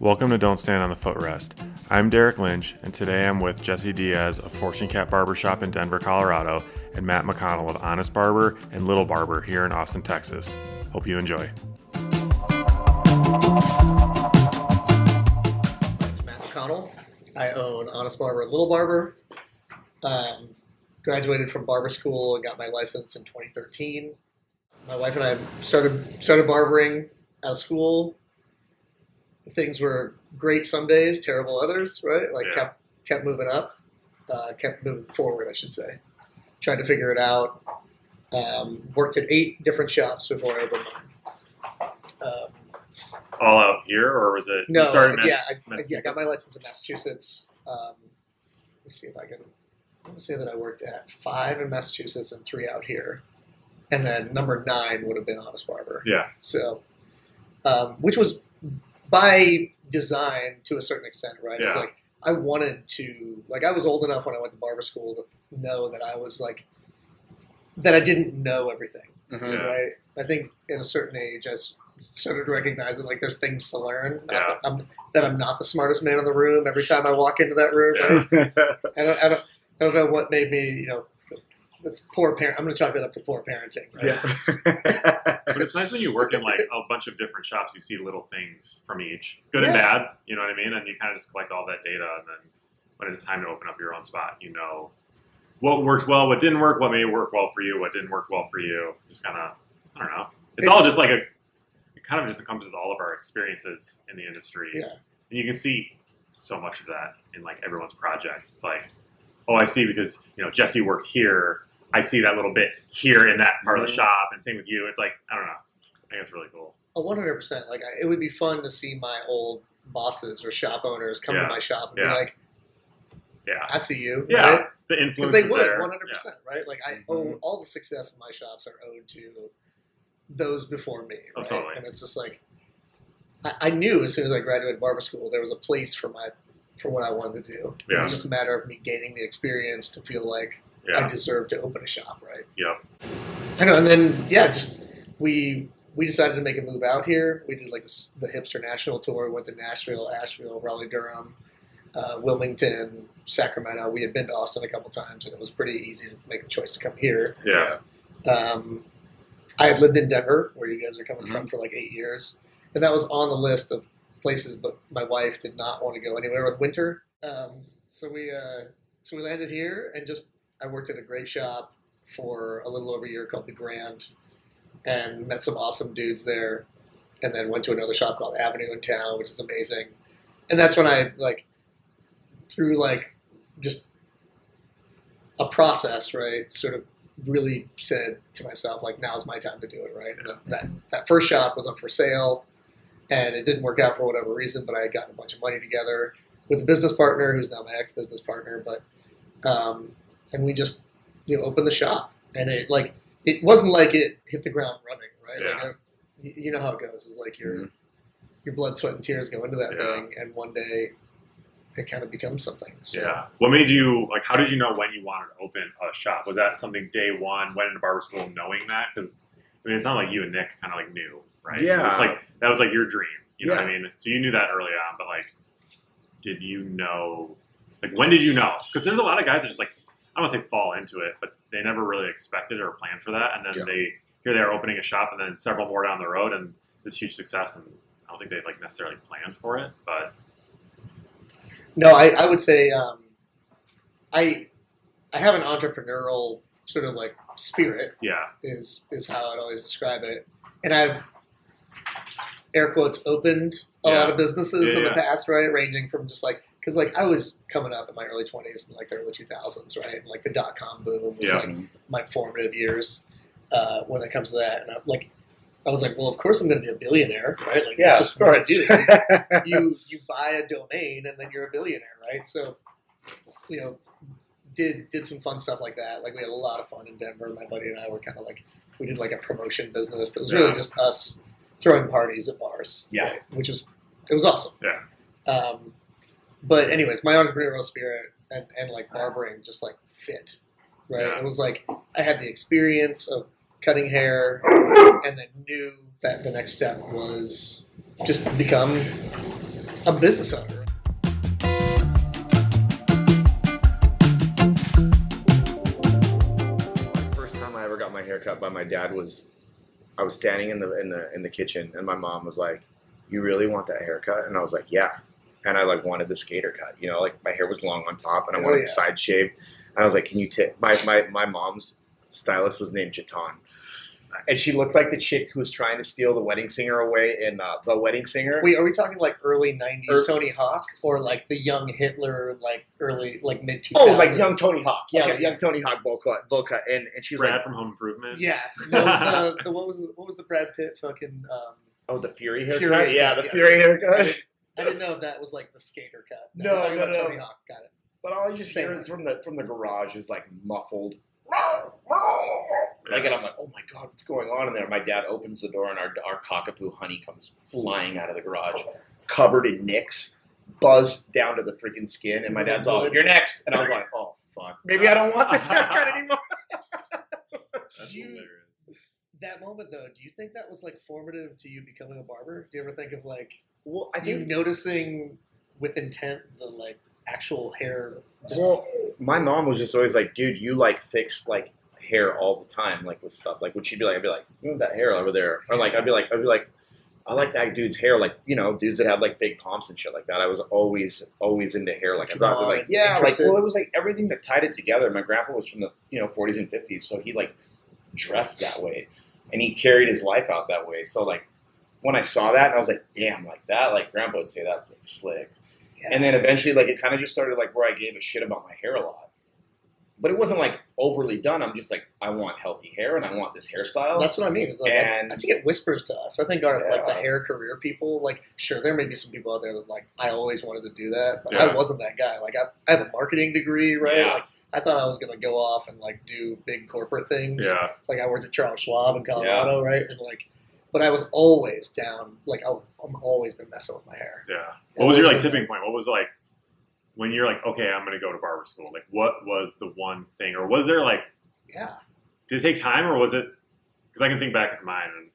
Welcome to Don't Stand on the Footrest. I'm Derek Lynch, and today I'm with Jesse Diaz of Fortune Cat Barbershop in Denver, Colorado, and Matt McConnell of Honest Barber and Little Barber here in Austin, Texas. Hope you enjoy. Matt McConnell. I own Honest Barber and Little Barber. Um, graduated from barber school and got my license in 2013. My wife and I started started barbering out of school. Things were great some days, terrible others. Right, like Yeah. kept kept moving up, uh, kept moving forward. I should say. Tried to figure it out. Um, worked at eight different shops before I opened mine. Um, All out here, or was it? no, started in yeah, I, I, yeah, I got my license in Massachusetts. Um, let's see if I can. I want to say that I worked at five in Massachusetts and three out here, and then number nine would have been Honest Barber. Yeah, So, um, which was by design to a certain extent, right? It's like I wanted to, like, I was old enough when I went to barber school to know that I was like that I didn't know everything mm-hmm. Yeah. right? I think at a certain age, I started recognizing like there's things to learn. Yeah. that, I'm, that I'm not the smartest man in the room every time I walk into that room. Right? I, don't, I don't, I don't know what made me, you know, that's poor parent. I'm going to chalk that up to poor parenting. Right? but it's nice when you work in like a bunch of different shops. You see little things from each, good and bad. You know what I mean? And you kind of just collect all that data, and then when it's time to open up your own spot, you know what worked well, what didn't work, what may work well for you, what didn't work well for you. Just kind of, I don't know. It's It- all just like a. It kind of just encompasses all of our experiences in the industry, Yeah. and you can see so much of that in like everyone's projects. It's like, oh, I see because you know Jesse worked here. I see that little bit here in that part of the Mhm. shop, and same with you. It's like I don't know. I think it's really cool. A 100%. Like, it would be fun to see my old bosses or shop owners come Yeah. to my shop and Yeah. be like, Yeah, I see you. yeah. right? The Because influence they is would, 100%, right? Like, I owe all the success of my shops are owed to those before me, Oh, totally. And it's just like, I, I knew as soon as I graduated barber school, there was a place for my for what I wanted to do. It was just a matter of me gaining the experience to feel like Yeah, I deserve to open a shop, right? Yep. I know, and then yeah, just we we decided to make a move out here. We did like the hipster national tour. We went to Nashville, Asheville, Raleigh, Durham, uh, Wilmington, Sacramento. We had been to Austin a couple times, and it was pretty easy to make the choice to come here. yeah. Um, I had lived in Denver, where you guys are coming Mm-hmm. from, for like eight years, and that was on the list of places. But my wife did not want to go anywhere with winter, um, so we uh, so we landed here and just I worked at a great shop for a little over a year called the Grand, and met some awesome dudes there, and then went to another shop called Avenue in town, which is amazing, and that's when I like through like just a process, right? Sort of really said to myself, like, now's my time to do it, right? And that, that, first shop was up for sale, and it didn't work out for whatever reason, but I had gotten a bunch of money together with a business partner who's now my ex business partner, but, um, and we just, you know, opened the shop. And it, like, it wasn't like it hit the ground running, right? Yeah. uh, you, you know how it goes. It's like your, Mhm. your blood, sweat, and tears go into that Yeah. thing, and one day it kind of becomes something. So, Yeah. What made you like? How did you know when you wanted to open a shop? Was that something day one? Went into barber school knowing that? Because I mean, it's not like you and Nick kind of like knew, right? Yeah. It's like that was like your dream. You know what I Yeah. mean? So you knew that early on, but like, did you know? Like, when did you know? Because there's a lot of guys that just like I don't want to say fall into it, but they never really expected or planned for that, and then Yeah. they here they are opening a shop, and then several more down the road, and this huge success, and I don't think they like necessarily planned for it, but No, I, I would say um, I I have an entrepreneurial sort of like spirit yeah, is is how I'd always describe it, and I've air quotes opened a Yeah. lot of businesses Yeah, in the past, right? Ranging from just like because like I was coming up in my early twenties and like the early two thousands, right? And, like the dot com boom was Yeah. like my formative years uh, when it comes to that, and I, like I was like, well, of course I'm going to be a billionaire, right? Like Yeah, that's just of what I course. do. you you buy a domain and then you're a billionaire, right? So, you know, did did some fun stuff like that. Like we had a lot of fun in Denver. My buddy and I were kind of like we did like a promotion business that was really Yeah. just us throwing parties at bars. Yeah. right? which was it was awesome. Yeah. Um, but anyways, my entrepreneurial spirit and, and like barbering just like fit, right? Yeah. It was like I had the experience of cutting hair, and then knew that the next step was just become a business owner. First time I ever got my hair cut by my dad was I was standing in the in the in the kitchen and my mom was like, "You really want that haircut?" And I was like, "Yeah." And I like wanted the skater cut, you know, like my hair was long on top and I Oh, wanted yeah. the side shaved. And I was like, "Can you take my my my mom's stylist was named Jatan." And she looked like the chick who was trying to steal the wedding singer away in uh, the wedding singer. Wait, are we talking like early '90s Er- Tony Hawk, or like the young Hitler, like early, like mid 2000s? Oh, like young Tony Hawk. Yeah, Okay. like young Tony Hawk bowl cut, bowl cut. And, and she's Brad like, from Home Improvement. Yeah. No, the, the, what was the, what was the Brad Pitt fucking? Um, oh, the Fury haircut? Fury yeah, the yes. Fury I haircut. Didn't, I didn't know if that was like the skater cut. No, we're talking no, about no. Tony Hawk. Got it. But all I just Same hear thing. is from the from the garage is like muffled. Like, and I'm like, oh my god, what's going on in there? My dad opens the door, and our our cockapoo honey comes flying out of the garage, covered in nicks, buzzed down to the freaking skin. And my dad's all, "You're next," and I was like, oh fuck, maybe I don't want this haircut anymore. That's You- hilarious. That moment though, do you think that was like formative to you becoming a barber? Do you ever think of like Well, I you think noticing with intent the like actual hair? Just, Well, my mom was just always like, dude, you like fix like hair all the time, like with stuff. Like, would she be like, I'd be like, move that hair over there, or like, I'd be like, I'd be like, I like that dude's hair, like you know, dudes that have like big pumps and shit like that. I was always always into hair, like I thought, like yeah, like well, it was like everything that tied it together. My grandpa was from the you know 40s and 50s, so he like dressed that way, and he carried his life out that way. So like. When I saw that, and I was like, "Damn, like that!" Like Grandpa would say, "That's like slick." yeah. And then eventually, like it kind of just started like where I gave a shit about my hair a lot. But it wasn't like overly done. I'm just like, I want healthy hair and I want this hairstyle. That's what I mean. It's like I, And- I think it whispers to us. I think our like the hair career people, like sure, there may be some people out there that like I always wanted to do that, but Yeah. I wasn't that guy. Like I, I have a marketing degree, right? Yeah. Like I thought I was gonna go off and like do big corporate things. Yeah. Like I worked at Charles Schwab in Colorado, right? And like, but I was always down. Like I, I'm always been messing with my hair. Yeah. What was your like tipping point? What was like when you're like, okay, I'm gonna go to barber school? Like, what was the one thing, or was there like, Yeah. did it take time, or was it? Because I can think back at mine, and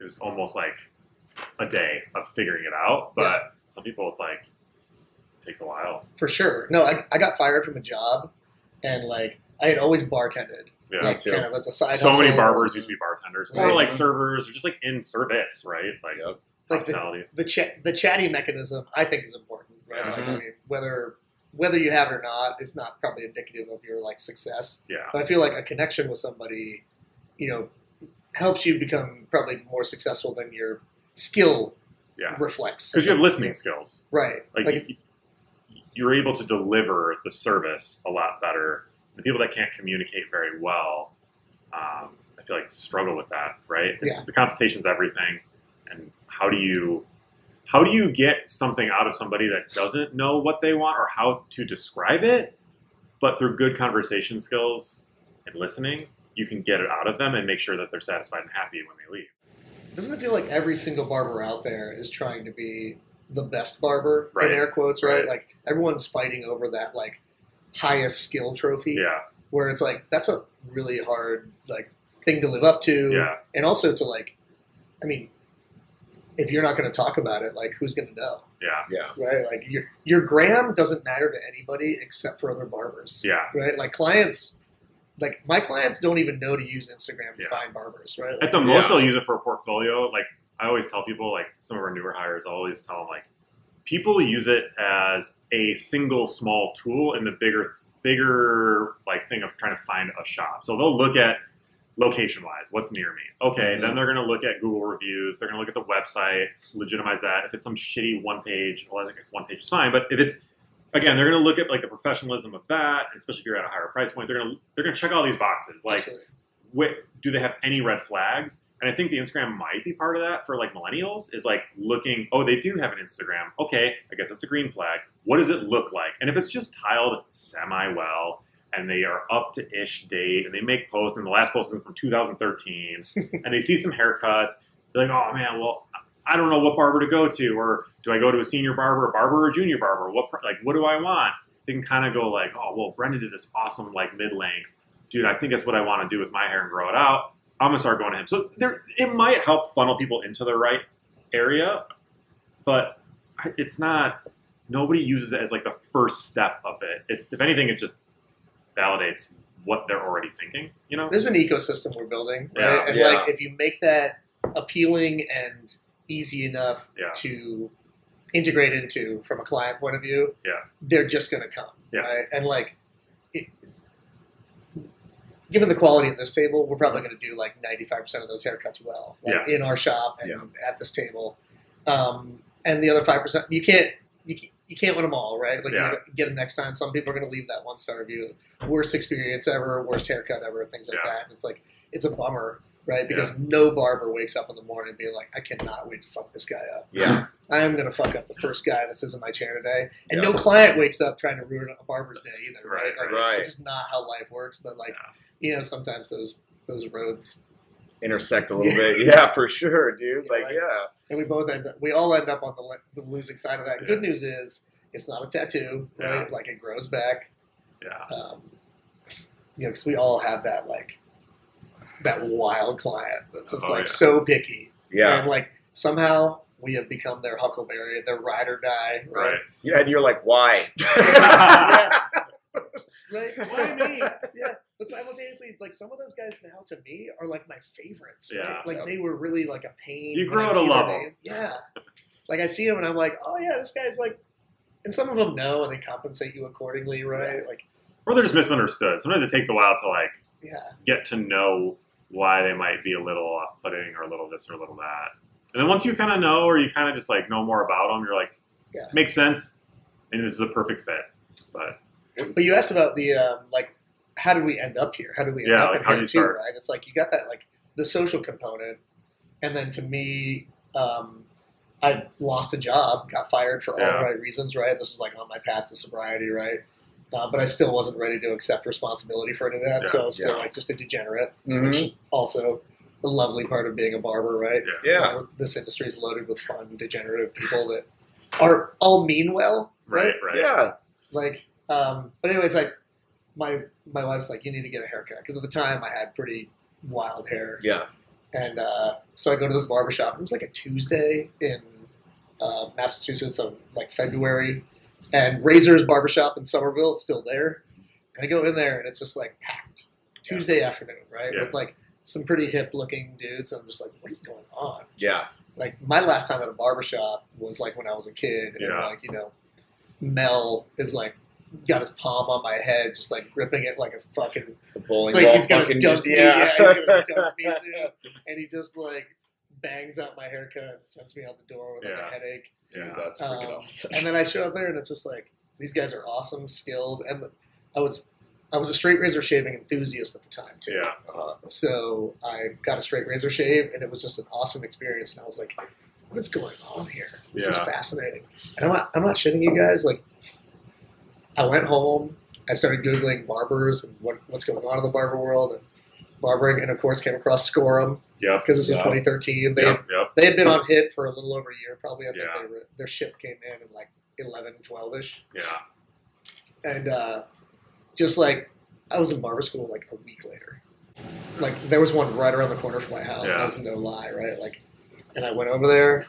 it was almost like a day of figuring it out. But some people, it's like takes a while. For sure. No, I, I got fired from a job, and like I had always bartended, Yeah. like kind of as a side. so many barbers used to be bartenders, or Right. like servers, or just like in service, right? Like Yep. Like the, the ch- the chatty mechanism, I think, is important. Right? Like, mm-hmm. I mean, whether whether you have it or not, is not probably indicative of your like success. yeah. But I feel like a connection with somebody, you know, helps you become probably more successful than your skill Yeah. reflects. Because you have listening skills. right? like, Like, you, you're able to deliver the service a lot better. The people that can't communicate very well, um, I feel like struggle with that, right? It's, Yeah. The consultation's everything, and how do you how do you get something out of somebody that doesn't know what they want or how to describe it, but through good conversation skills and listening, you can get it out of them and make sure that they're satisfied and happy when they leave. doesn't it feel like every single barber out there is trying to be the best barber Right. in air quotes, right? Right. Like everyone's fighting over that like highest skill trophy. Yeah, where it's like that's a really hard like thing to live up to yeah, and also to like i mean if you're not going to talk about it like who's going to know yeah, Yeah. right like your your gram doesn't matter to anybody except for other barbers yeah. right like clients like my clients don't even know to use instagram to Yeah. find barbers right At the most, Yeah. they'll use it for a portfolio. Like I always tell people, like some of our newer hires, I always tell them, like people use it as a single small tool in the bigger, bigger like thing of trying to find a shop. So they'll look at location wise, what's near me. Okay, Mhm. then they're going to look at Google reviews. They're going to look at the website, legitimize that. If it's some shitty one page, well, I think it's one page is fine. But if it's again, they're going to look at like the professionalism of that, especially if you're at a higher price point. They're going to they're going to check all these boxes, like do they have any red flags? And I think the Instagram might be part of that for like millennials is like looking, oh, they do have an Instagram. Okay, I guess it's a green flag. What does it look like? And if it's just tiled semi well and they are up to ish date and they make posts and the last post is from 2013 and they see some haircuts, they're like, oh man, well, I don't know what barber to go to, or do I go to a senior barber, a barber, or a junior barber? What like what do I want? They can kind of go like, oh well, Brendan did this awesome like mid length dude, I think that's what I want to do with my hair and grow it out. I'm gonna start going to him. So there, it might help funnel people into the right area, but it's not. Nobody uses it as like the first step of it. it. If anything, it just validates what they're already thinking. You know? there's an ecosystem we're building, right? Yeah. and Yeah. like if you make that appealing and easy enough Yeah. to integrate into from a client point of view, Yeah. they're just going to come, Yeah. right? And like, given the quality of this table, we're probably going to do like 95% of those haircuts well, like in our shop and Yeah. at this table. Um, and the other five percent, you can't. You, can't- you can't win them all, right? Like Yeah. get them next time. Some people are going to leave that one star review, worst experience ever, worst haircut ever, things like Yeah. that. And it's like it's a bummer, right? Because no barber wakes up in the morning being like, I cannot wait to fuck this guy up. Yeah. I am going to fuck up the first guy that sits in my chair today. And Yeah. no client wakes up trying to ruin a barber's day either, right? Right, Like, right. It's just not how life works. But like, you know, sometimes those those roads, Intersect a little bit. Yeah, for sure, dude. Yeah, Like, like- yeah. and we both end up, we all end up on the, the losing side of that. Yeah. Good news is it's not a tattoo, right? Like it grows back. Yeah. Um, you know, because we all have that like that wild client that's just Oh, like yeah. so picky, Yeah. and like somehow we have become their huckleberry, their ride or die, right? Right. Yeah, and you're like, why? yeah. Right. That's what I mean. Yeah. But simultaneously, it's like some of those guys now to me are like my favorites. right? Yeah. Like they were really like a pain. You grow to see their love 'em. name. Yeah. Like I see them and I'm like, oh yeah, this guy's like, and some of them know and they compensate you accordingly, right? Like, Or they're just misunderstood. Sometimes it takes a while to like yeah. get to know why they might be a little off-putting or a little this or a little that. And then once you kind of know, or you kind of just like know more about them, you're like, Yeah. makes sense, and this is a perfect fit. But But you asked about the um, like, how did we end up here? How did we end Yeah, up like, in how here did too? start? Right? It's like you got that like the social component, and then to me, um, I lost a job, got fired for all Yeah. the right reasons. Right? This was like on my path to sobriety. Right? Uh, but I still wasn't ready to accept responsibility for any of that. Yeah, so I still like just a degenerate, Mhm. which also the lovely part of being a barber. Right? yeah, Yeah. This industry is loaded with fun, degenerative people that are all mean well. right, right. Yeah. like um but anyways like my my wife's like you need to get a haircut because at the time i had pretty wild hair Yeah. and uh so i go to this barbershop it was like a tuesday in uh, massachusetts on like february and razor's barbershop in somerville it's still there and i go in there and it's just like packed tuesday afternoon right Yeah. with like some pretty hip looking dudes and i'm just like what is going on Yeah. like my last time at a barbershop was like when I was a kid, and Yeah. like you know, Mel is like got his palm on my head, just like gripping it like a fucking The bowling like ball he's gonna fucking just, me, yeah. yeah, he's gonna dunk me soon, and he just like bangs out my haircut and sends me out the door with like Yeah. a headache. Dude, Yeah. that's freaking Um, awesome. and then I show up there, and it's just like these guys are awesome, skilled, and I was I was a straight razor shaving enthusiast at the time too. Yeah. Uh, So I got a straight razor shave, and it was just an awesome experience. And I was like, "What is going on here? This is fascinating." And I'm not, I'm not shitting you guys. Like, I went home, I started googling barbers and what, what's going on in the barber world, and barbering, and of course came across Schorem Yep. because this was Yeah. 2013. They Yep. Yep. they had been on hit for a little over a year, probably. I think Yeah. they were, their ship came in in like 11, 12 ish, Yeah. and uh, just like I was in barber school like a week later. Like there was one right around the corner from my house. Yeah. That was no lie, right? Like, and I went over there,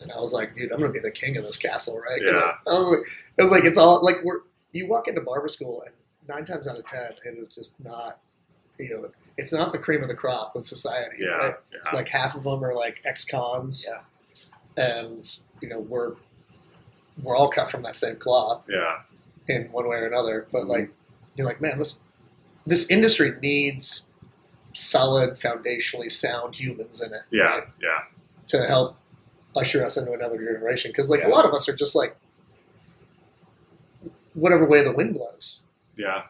and I was like, dude, I'm gonna be the king of this castle, right? Yeah. I, I was like, it was like it's all like we're you walk into barber school and nine times out of ten it is just not, you know, it's not the cream of the crop with society, Yeah. right? Yeah. Like half of them are like ex-cons, Yeah. and you know we're we're all cut from that same cloth Yeah. In one way or another. But mm-hmm. like, you're like, man, this this industry needs solid, foundationally sound humans in it. Yeah. right, Yeah. to help usher us into another generation. Because like Yeah. a lot of us are just like whatever way the wind blows. Yeah.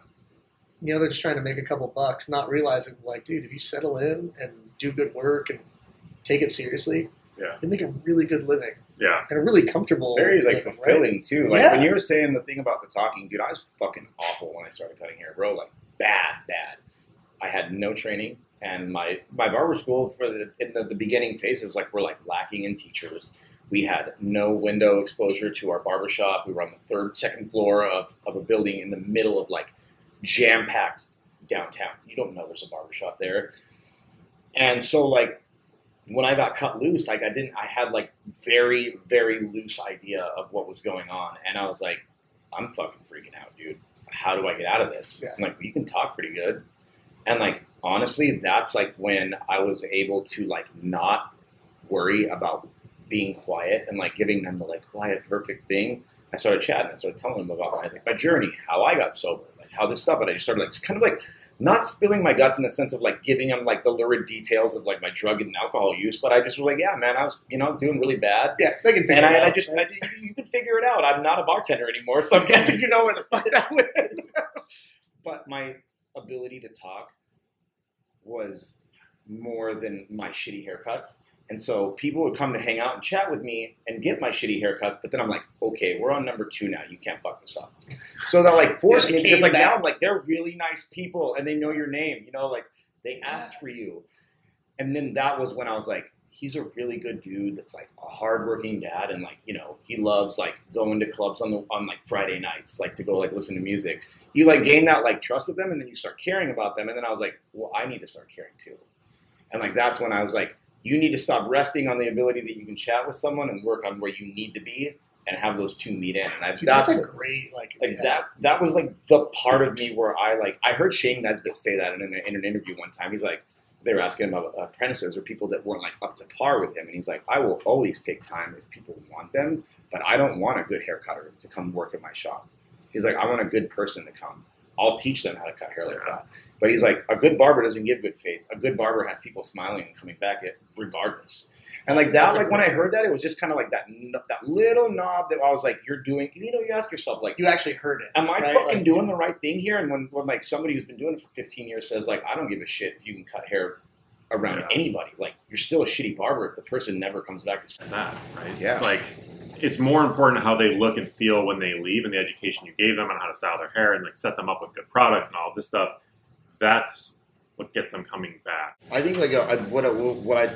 You know, they're just trying to make a couple bucks, not realizing like, dude, if you settle in and do good work and take it seriously, Yeah. you make a really good living Yeah. and a really comfortable, very like living, right? fulfilling too. Like Yeah. when you were saying the thing about the talking, dude, I was fucking awful when I started cutting hair, bro. Like bad, bad. I had no training, and my my barber school for the in the, the beginning phases like we're like lacking in teachers. We had no window exposure to our barber shop. We were on the third, second floor of, of a building in the middle of like jam packed downtown. You don't know there's a barber shop there. And so like when I got cut loose, like I didn't, I had like very, very loose idea of what was going on, and I was like, I'm fucking freaking out, dude. How do I get out of this? Yeah. I'm like, you can talk pretty good, and like honestly, that's like when I was able to like not worry about being quiet and like giving them the like quiet, perfect thing. I started chatting. I started telling them about my, like, my journey, how I got sober, like how this stuff. And I just started like it's kind of like not spilling my guts in the sense of like giving them like the lurid details of like my drug and alcohol use, but I just was like, yeah, man, I was you know doing really bad. Yeah, they can figure And it I, I just, I, you can figure it out. I'm not a bartender anymore, so I'm guessing you know where the fuck that went. but my ability to talk was more than my shitty haircuts. And so people would come to hang out and chat with me and get my shitty haircuts, but then I'm like, okay, we're on number two now. You can't fuck this up. So that like forced me came like now. I'm like they're really nice people and they know your name, you know, like they asked for you. And then that was when I was like, he's a really good dude that's like a hardworking dad and like, you know, he loves like going to clubs on the on like Friday nights, like to go like listen to music. You like gain that like trust with them and then you start caring about them. And then I was like, well, I need to start caring too. And like that's when I was like, you need to stop resting on the ability that you can chat with someone and work on where you need to be and have those two meet in. And I, Dude, that's that's a great like, like yeah. that that was like the part of me where I like I heard Shane Nesbitt say that in an, in an interview one time. He's like they were asking him about uh, apprentices or people that weren't like up to par with him, and he's like, I will always take time if people want them, but I don't want a good hair cutter to come work at my shop. He's like, I want a good person to come. I'll teach them how to cut hair like that. But he's like, a good barber doesn't give good fades. A good barber has people smiling and coming back at regardless. And like that, That's like when I heard that, it was just kind of like that that little knob that I was like, you're doing. Because you know, you ask yourself like, you actually heard it. am I right? fucking Like, doing the right thing here? And when, when like somebody who's been doing it for 15 years says like, I don't give a shit if you can cut hair around Yeah. anybody. Like you're still a shitty barber if the person never comes back to. That's that, right? Yeah. It's like it's more important how they look and feel when they leave and the education you gave them on how to style their hair and like set them up with good products and all this stuff. That's what gets them coming back. I think like uh, I, what I, what I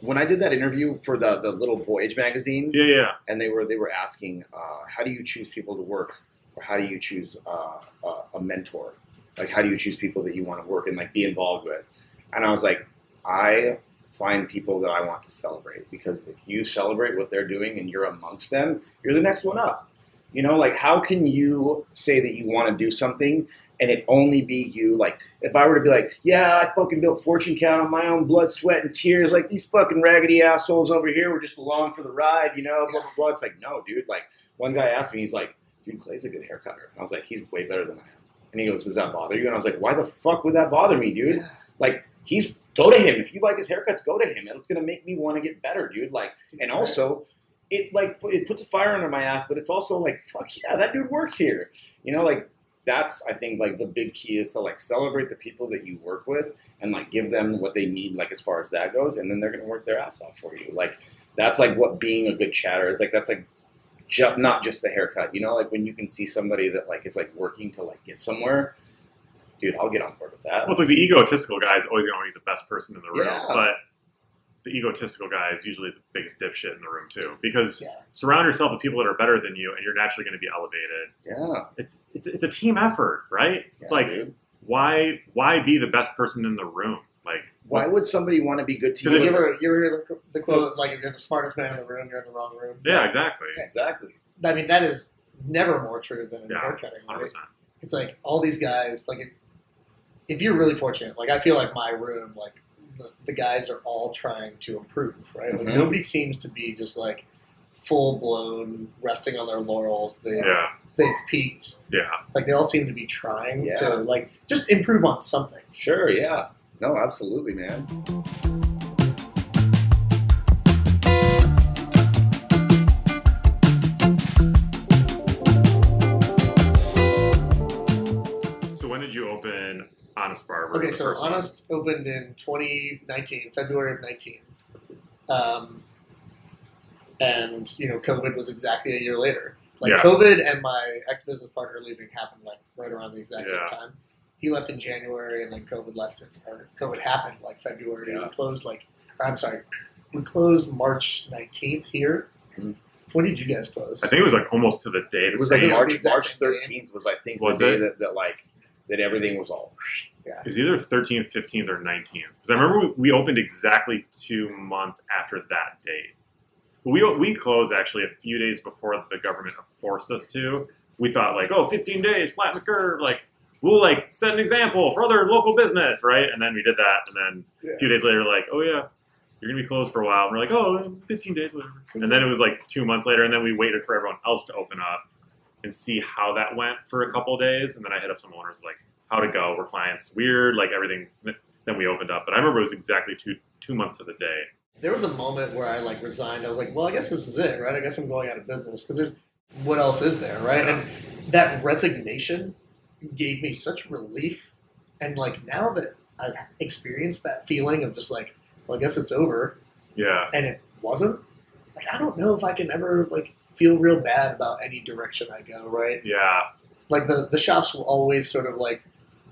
when I did that interview for the the little Voyage magazine, Yeah, yeah. and they were they were asking, uh, how do you choose people to work, or how do you choose uh, a, a mentor? Like, how do you choose people that you want to work and like be involved with? And I was like, I find people that I want to celebrate because if you celebrate what they're doing and you're amongst them, you're the next one up. You know, like how can you say that you want to do something and it only be you? Like, if I were to be like, yeah, I fucking built Fortune Cat on my own blood, sweat, and tears, like these fucking raggedy assholes over here were just along for the ride, you know, blah, blah, blah. It's like, no, dude. Like, one guy asked me, he's like, dude, Clay's a good hair cutter. And I was like, he's way better than I am. And he goes, does that bother you? And I was like, why the fuck would that bother me, dude? Like, he's, go to him. If you like his haircuts, go to him. It's going to make me want to get better, dude. Like, and also, it like it puts a fire under my ass, but it's also like, fuck yeah, that dude works here. You know, like that's I think like the big key is to like celebrate the people that you work with and like give them what they need, like as far as that goes, and then they're gonna work their ass off for you. Like that's like what being a good chatter is like. That's like ju- not just the haircut. You know, like when you can see somebody that like is like working to like get somewhere. Dude, I'll get on board with that. Well, it's like the egotistical guy is always going to be the best person in the room, Yeah. but the egotistical guy is usually the biggest dipshit in the room too. Because Yeah. surround yourself with people that are better than you, and you're naturally going to be elevated. yeah, It, it's it's a team effort, right? It's like dude. why why be the best person in the room? Like why would somebody want to be good to you? You it ever, you ever hear the, the quote like if you're the smartest man in the room, you're in the wrong room? yeah, exactly, exactly. I mean that is never more true than in Yeah, haircutting. hundred Right? percent. It's like all these guys. Like if, if you're really fortunate, like I feel like my room, like the, the guys are all trying to improve, right? Like Mhm. nobody seems to be just like full blown resting on their laurels. They Yeah, they've peaked. yeah. Like they all seem to be trying Yeah. to like just improve on something. Sure, yeah. No, absolutely, man. So when did you open Honest Barber? Okay, so first one? Honest opened in 2019, February of 19. Um, and, you know, COVID was exactly a year later. Like, Yeah. COVID and my ex business partner leaving happened, like, right around the exact Yeah. same time. He left in January, and then COVID left, in, or COVID happened, like, February. Yeah. We closed, like, or, I'm sorry, we closed March 19th here. Mhm. When did you guys close? I think it was like almost to the day. It was like March March thirteenth was I think Was the day it? that, that like that everything was all Yeah. It was either 13th, 15th, or 19th. Because I remember we, we opened exactly two months after that date. We, we closed actually a few days before the government forced us to. We thought like, oh, 15 days, flatten the curve, like we'll like set an example for other local business, right? And then we did that, and then Yeah. a few days later, like, oh yeah, you're gonna be closed for a while. And we're like, oh, 15 days, whatever. And then it was like two months later, and then we waited for everyone else to open up and see how that went for a couple days. And then I hit up some owners like, how to go? Were clients weird? Like everything. Then we opened up, but I remember it was exactly two two months of the day. There was a moment where I like resigned. I was like, well, I guess this is it, right? I guess I'm going out of business because there's what else is there, right? And that resignation gave me such relief. And like now that I've experienced that feeling of just like, well, I guess it's over, Yeah, and it wasn't. Like I don't know if I can ever like feel real bad about any direction I go, right? yeah, Like the the shops will always sort of like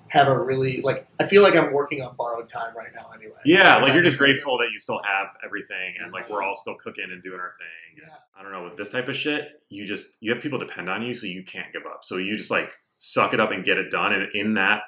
have a really like I feel like I'm working on borrowed time right now anyway. yeah. If Like you're just grateful sense. that you still have everything, and like we're all still cooking and doing our thing. Yeah. I don't know with this type of shit. You just you have people depend on you, so you can't give up. So you just like suck it up and get it done. And in that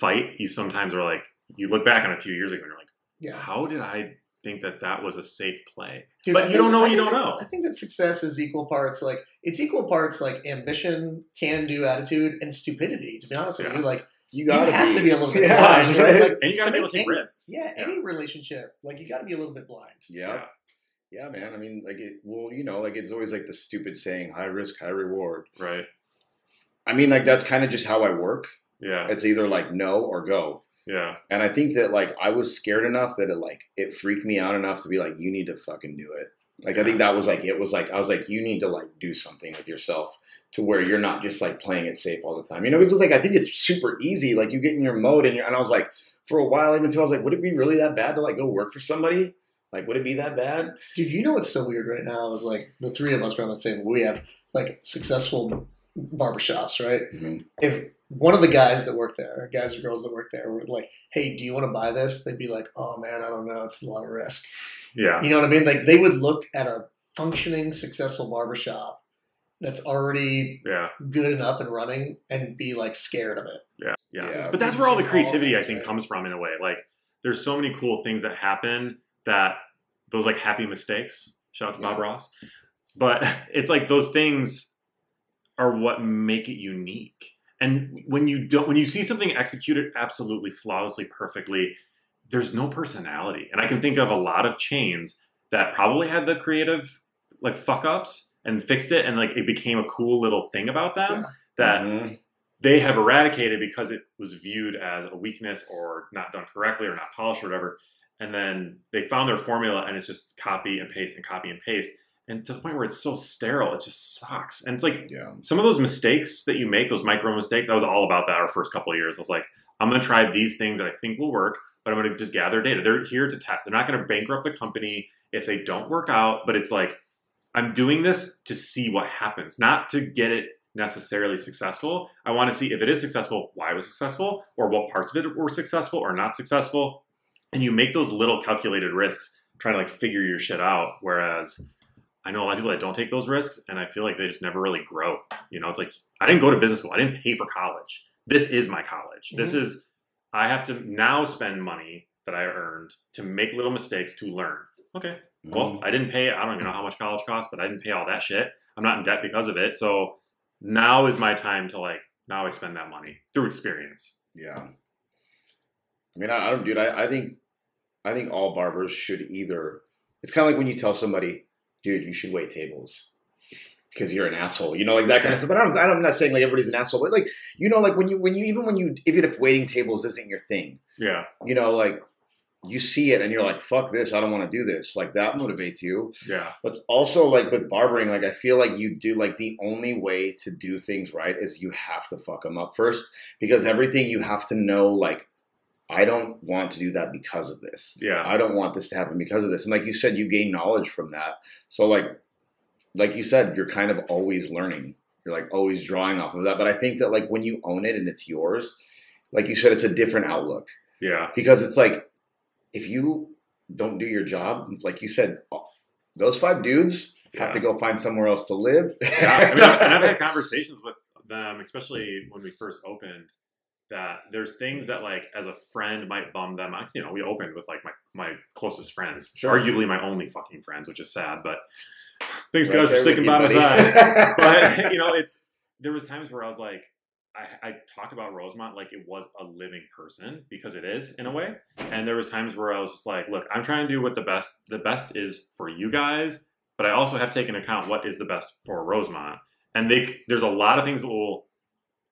fight, you sometimes are like, you look back on a few years ago and you're like, Yeah. how did I think that that was a safe play? Dude, But I you think- don't know I what you don't that- know. I think that success is equal parts like it's equal parts like ambition, can do attitude, and stupidity. To be honest with Yeah. you, like You you gotta have be. to be a little bit Yeah, blind. right? right. Like, And you got to be able to take any- risks. Yeah, any relationship, like you got to be a little bit blind. Yeah. Yeah, man. I mean, like, it, well, you know, like it's always like the stupid saying, high risk, high reward. Right. I mean, like, that's kind of just how I work. Yeah. It's either like no or go. Yeah. And I think that, like, I was scared enough that it, like, it freaked me out enough to be like, you need to fucking do it. Like, I think that was like, it was like, I was like, you need to, like, do something with yourself to where you're not just, like, playing it safe all the time. You know, because it's like, I think it's super easy. Like, you get in your mode and, you're, and I was like, for a while, even too, I was like, would it be really that bad to, like, go work for somebody? Like, would it be that bad? Dude, you know what's so weird right now is like the three of us around the table, we have like successful barbershops, right? Mhm. If one of the guys that work there, guys or girls that work there, were like, "Hey, do you want to buy this?" They'd be like, "Oh man, I don't know. It's a lot of risk." Yeah. You know what I mean? Like they would look at a functioning, successful barbershop that's already Yeah. good and up and running and be like scared of it. Yeah. Yes. Yeah. But that's where all the All creativity I think right? comes from in a way. Like there's so many cool things that happen that those like happy mistakes. Shout out to Bob Ross. But it's like those things are what make it unique. And when you don't when you see something executed absolutely flawlessly perfectly, there's no personality. And I can think of a lot of chains that probably had the creative like fuck ups and fixed it and like it became a cool little thing about them Yeah. that Mhm. they have eradicated because it was viewed as a weakness or not done correctly or not polished or whatever. And then they found their formula and it's just copy and paste and copy and paste. And to the point where it's so sterile, it just sucks. And it's like Yeah. some of those mistakes that you make, those micro mistakes, I was all about that our first couple of years. I was like, I'm going to try these things that I think will work, but I'm going to just gather data. They're here to test. They're not going to bankrupt the company if they don't work out, but it's like, I'm doing this to see what happens, not to get it necessarily successful. I want to see if it is successful, why it was successful, or what parts of it were successful or not successful. And you make those little calculated risks trying to like figure your shit out. Whereas I know a lot of people that don't take those risks and I feel like they just never really grow. You know, it's like I didn't go to business school, I didn't pay for college. This is my college. This mm-hmm. is, I have to now spend money that I earned to make little mistakes to learn. Okay, well, mm-hmm. I didn't pay. I don't even know how much college costs, but I didn't pay all that shit. I'm not in debt because of it. So now is my time to like. Now I spend that money through experience. Yeah. I mean, I, I don't, dude. I, I think, I think all barbers should either. It's kind of like when you tell somebody, dude, you should wait tables because you're an asshole. You know, like that kind of stuff. But I'm, I'm not saying like everybody's an asshole, but like you know, like when you when you even when you even if waiting tables isn't your thing, Yeah, you know, like you see it and you're like, fuck this, I don't want to do this. Like that motivates you. yeah, But also like with barbering, like I feel like you do like the only way to do things right is you have to fuck them up first because everything you have to know like I don't want to do that because of this. yeah, I don't want this to happen because of this. And like you said, you gain knowledge from that. So like like you said, you're kind of always learning. You're like always drawing off of that. But I think that like when you own it and it's yours, like you said, it's a different outlook yeah, because it's like if you don't do your job, like you said, uh, those five dudes have to go find somewhere else to live. yeah. I mean, I've had conversations with them, especially when we first opened. That there's things that like as a friend might bum them out. You know, we opened with like my my closest friends, Sure. arguably my only fucking friends, which is sad, but thanks Right guys for with sticking by my side. but you know, it's there was times where I was like, I, I talked about Rosemont like it was a living person because it is in a way, and there was times where I was just like, look, I'm trying to do what the best the best is for you guys, but I also have taken account what is the best for Rosemont, and they there's a lot of things that will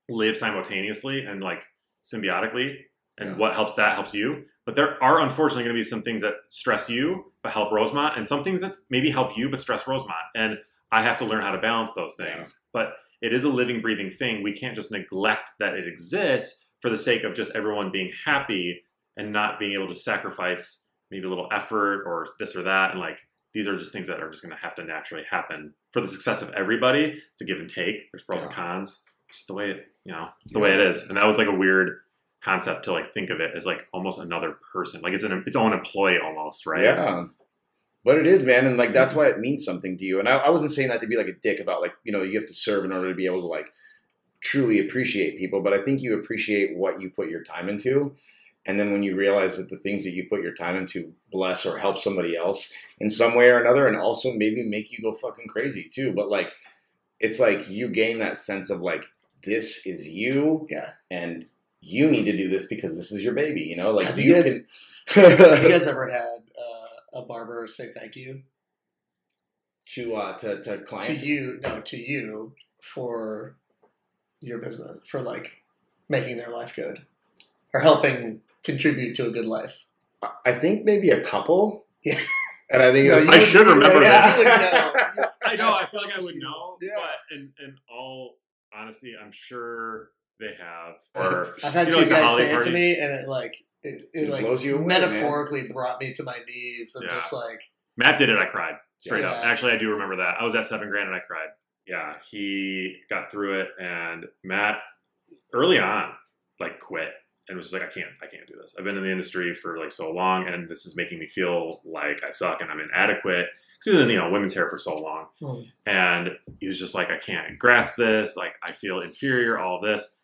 live simultaneously and like symbiotically, and Yeah. what helps that helps you. But there are unfortunately going to be some things that stress you but help Rosemont, and some things that maybe help you but stress Rosemont. And I have to learn how to balance those things. But it is a living, breathing thing. We can't just neglect that it exists for the sake of just everyone being happy and not being able to sacrifice maybe a little effort or this or that. And like these are just things that are just going to have to naturally happen for the success of everybody. It's a give and take. There's pros and cons. It's just the way it, you know, it's the way it is. And that was like a weird concept to like think of it as like almost another person, like it's an its own employee almost, right? Yeah. But it is, man, and like that's why it means something to you. And I, I wasn't saying that to be like a dick about like you know you have to serve in order to be able to like truly appreciate people. But I think you appreciate what you put your time into, and then when you realize that the things that you put your time into bless or help somebody else in some way or another, and also maybe make you go fucking crazy too. But like, it's like you gain that sense of like this is you, Yeah. and you need to do this because this is your baby. You know, like Have you you guys- can. Have you guys ever had uh, a barber say thank you to uh to, to to clients. you? No, to you for your business for like making their life good or helping contribute to a good life. I- I think maybe a couple. Yeah. And I think No, was- I should remember yeah, that. you. I know. I feel like I would know. Yeah. But in, in all honesty, I'm sure they have. Or I've had You know, two like guys holiday say it to me, and it like it, it, It like blows you away, man. metaphorically brought me to my knees and Yeah. just like Matt did it. I cried straight up. Actually, I do remember that. I was at seven grand and I cried. Yeah, he got through it, and Matt early on like quit and was just like, I can't, I can't do this. I've been in the industry for like so long, and this is making me feel like I suck and I'm inadequate. Because he was in you know women's hair for so long, Hmm. and he was just like, I can't grasp this. Like I feel inferior. All this,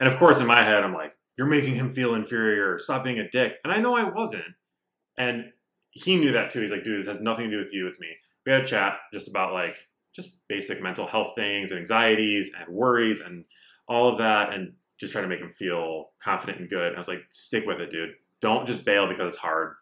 and of course in my head I'm like, you're making him feel inferior. Stop being a dick. And I know I wasn't, and he knew that too. He's like, dude, this has nothing to do with you. It's me. We had a chat just about like just basic mental health things and anxieties and worries and all of that, and just trying to make him feel confident and good. And I was like, stick with it, dude. Don't just bail because it's hard.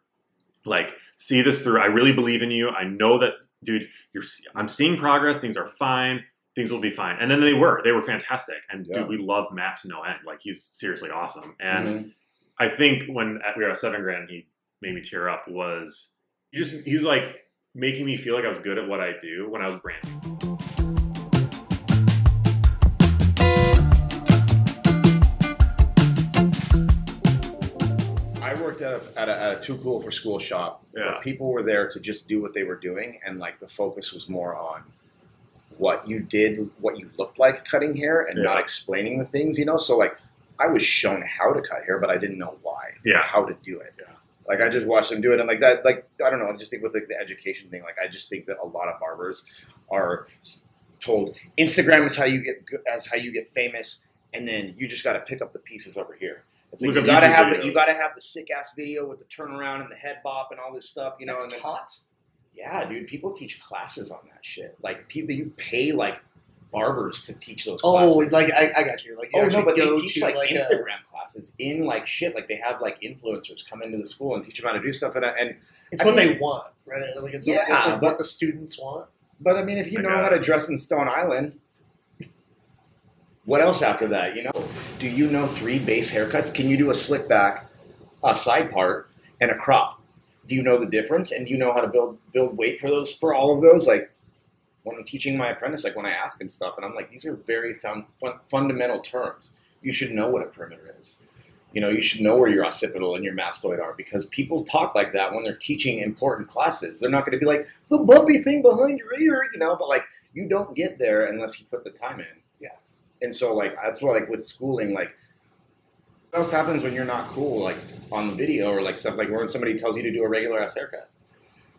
Like, see this through. I really believe in you. I know that, dude. You're. I'm seeing progress. Things are fine. Things will be fine. And then they were. They were fantastic. And Yeah. dude, we love Matt to no end. Like, he's seriously awesome. And Mhm. I think when we were at seven grand, he made me tear up. Was he just he was like making me feel like I was good at what I do when I was brand new. Worked at a, at a, at a too cool for school shop Yeah. where people were there to just do what they were doing, and like the focus was more on what you did, what you looked like cutting hair, and not explaining the things. You know, so like I was shown how to cut hair, but I didn't know why. Yeah. how to do it. Yeah. Like I just watched them do it, and like that, like I don't know. I just think with like the education thing, like I just think that a lot of barbers are told Instagram is how you get as how you get famous, and then you just got to pick up the pieces over here. It's like you gotta YouTube have the, you gotta have the sick ass video with the turnaround and the head bop and all this stuff, you know. that's and then, hot. yeah, dude, people teach classes on that shit. Like people, you pay like barbers to teach those Oh, like I, I got you. Like you Oh no, but they teach to like, like a, Instagram classes in like shit. Like they have like influencers come into the school and teach them how to do stuff. And, and it's I what think- they want, right? Like it's, Yeah, it's like but- what the students want. but I mean, if you I know how to dress in Stone Island, what else after that? You know, do you know three base haircuts? Can you do a slick back, a side part, and a crop? Do you know the difference? And do you know how to build build weight for those for all of those? Like when I'm teaching my apprentice, like when I ask him stuff, and I'm like, these are very fun, fun, fundamental terms. You should know what a perimeter is. You know, you should know where your occipital and your mastoid are because people talk like that when they're teaching important classes. They're not going to be like the bumpy thing behind your ear, you know. But like, you don't get there unless you put the time in. Yeah. And so, like, that's what like, with schooling, like, what else happens when you're not cool, like on the video or like stuff like when somebody tells you to do a regular ass haircut?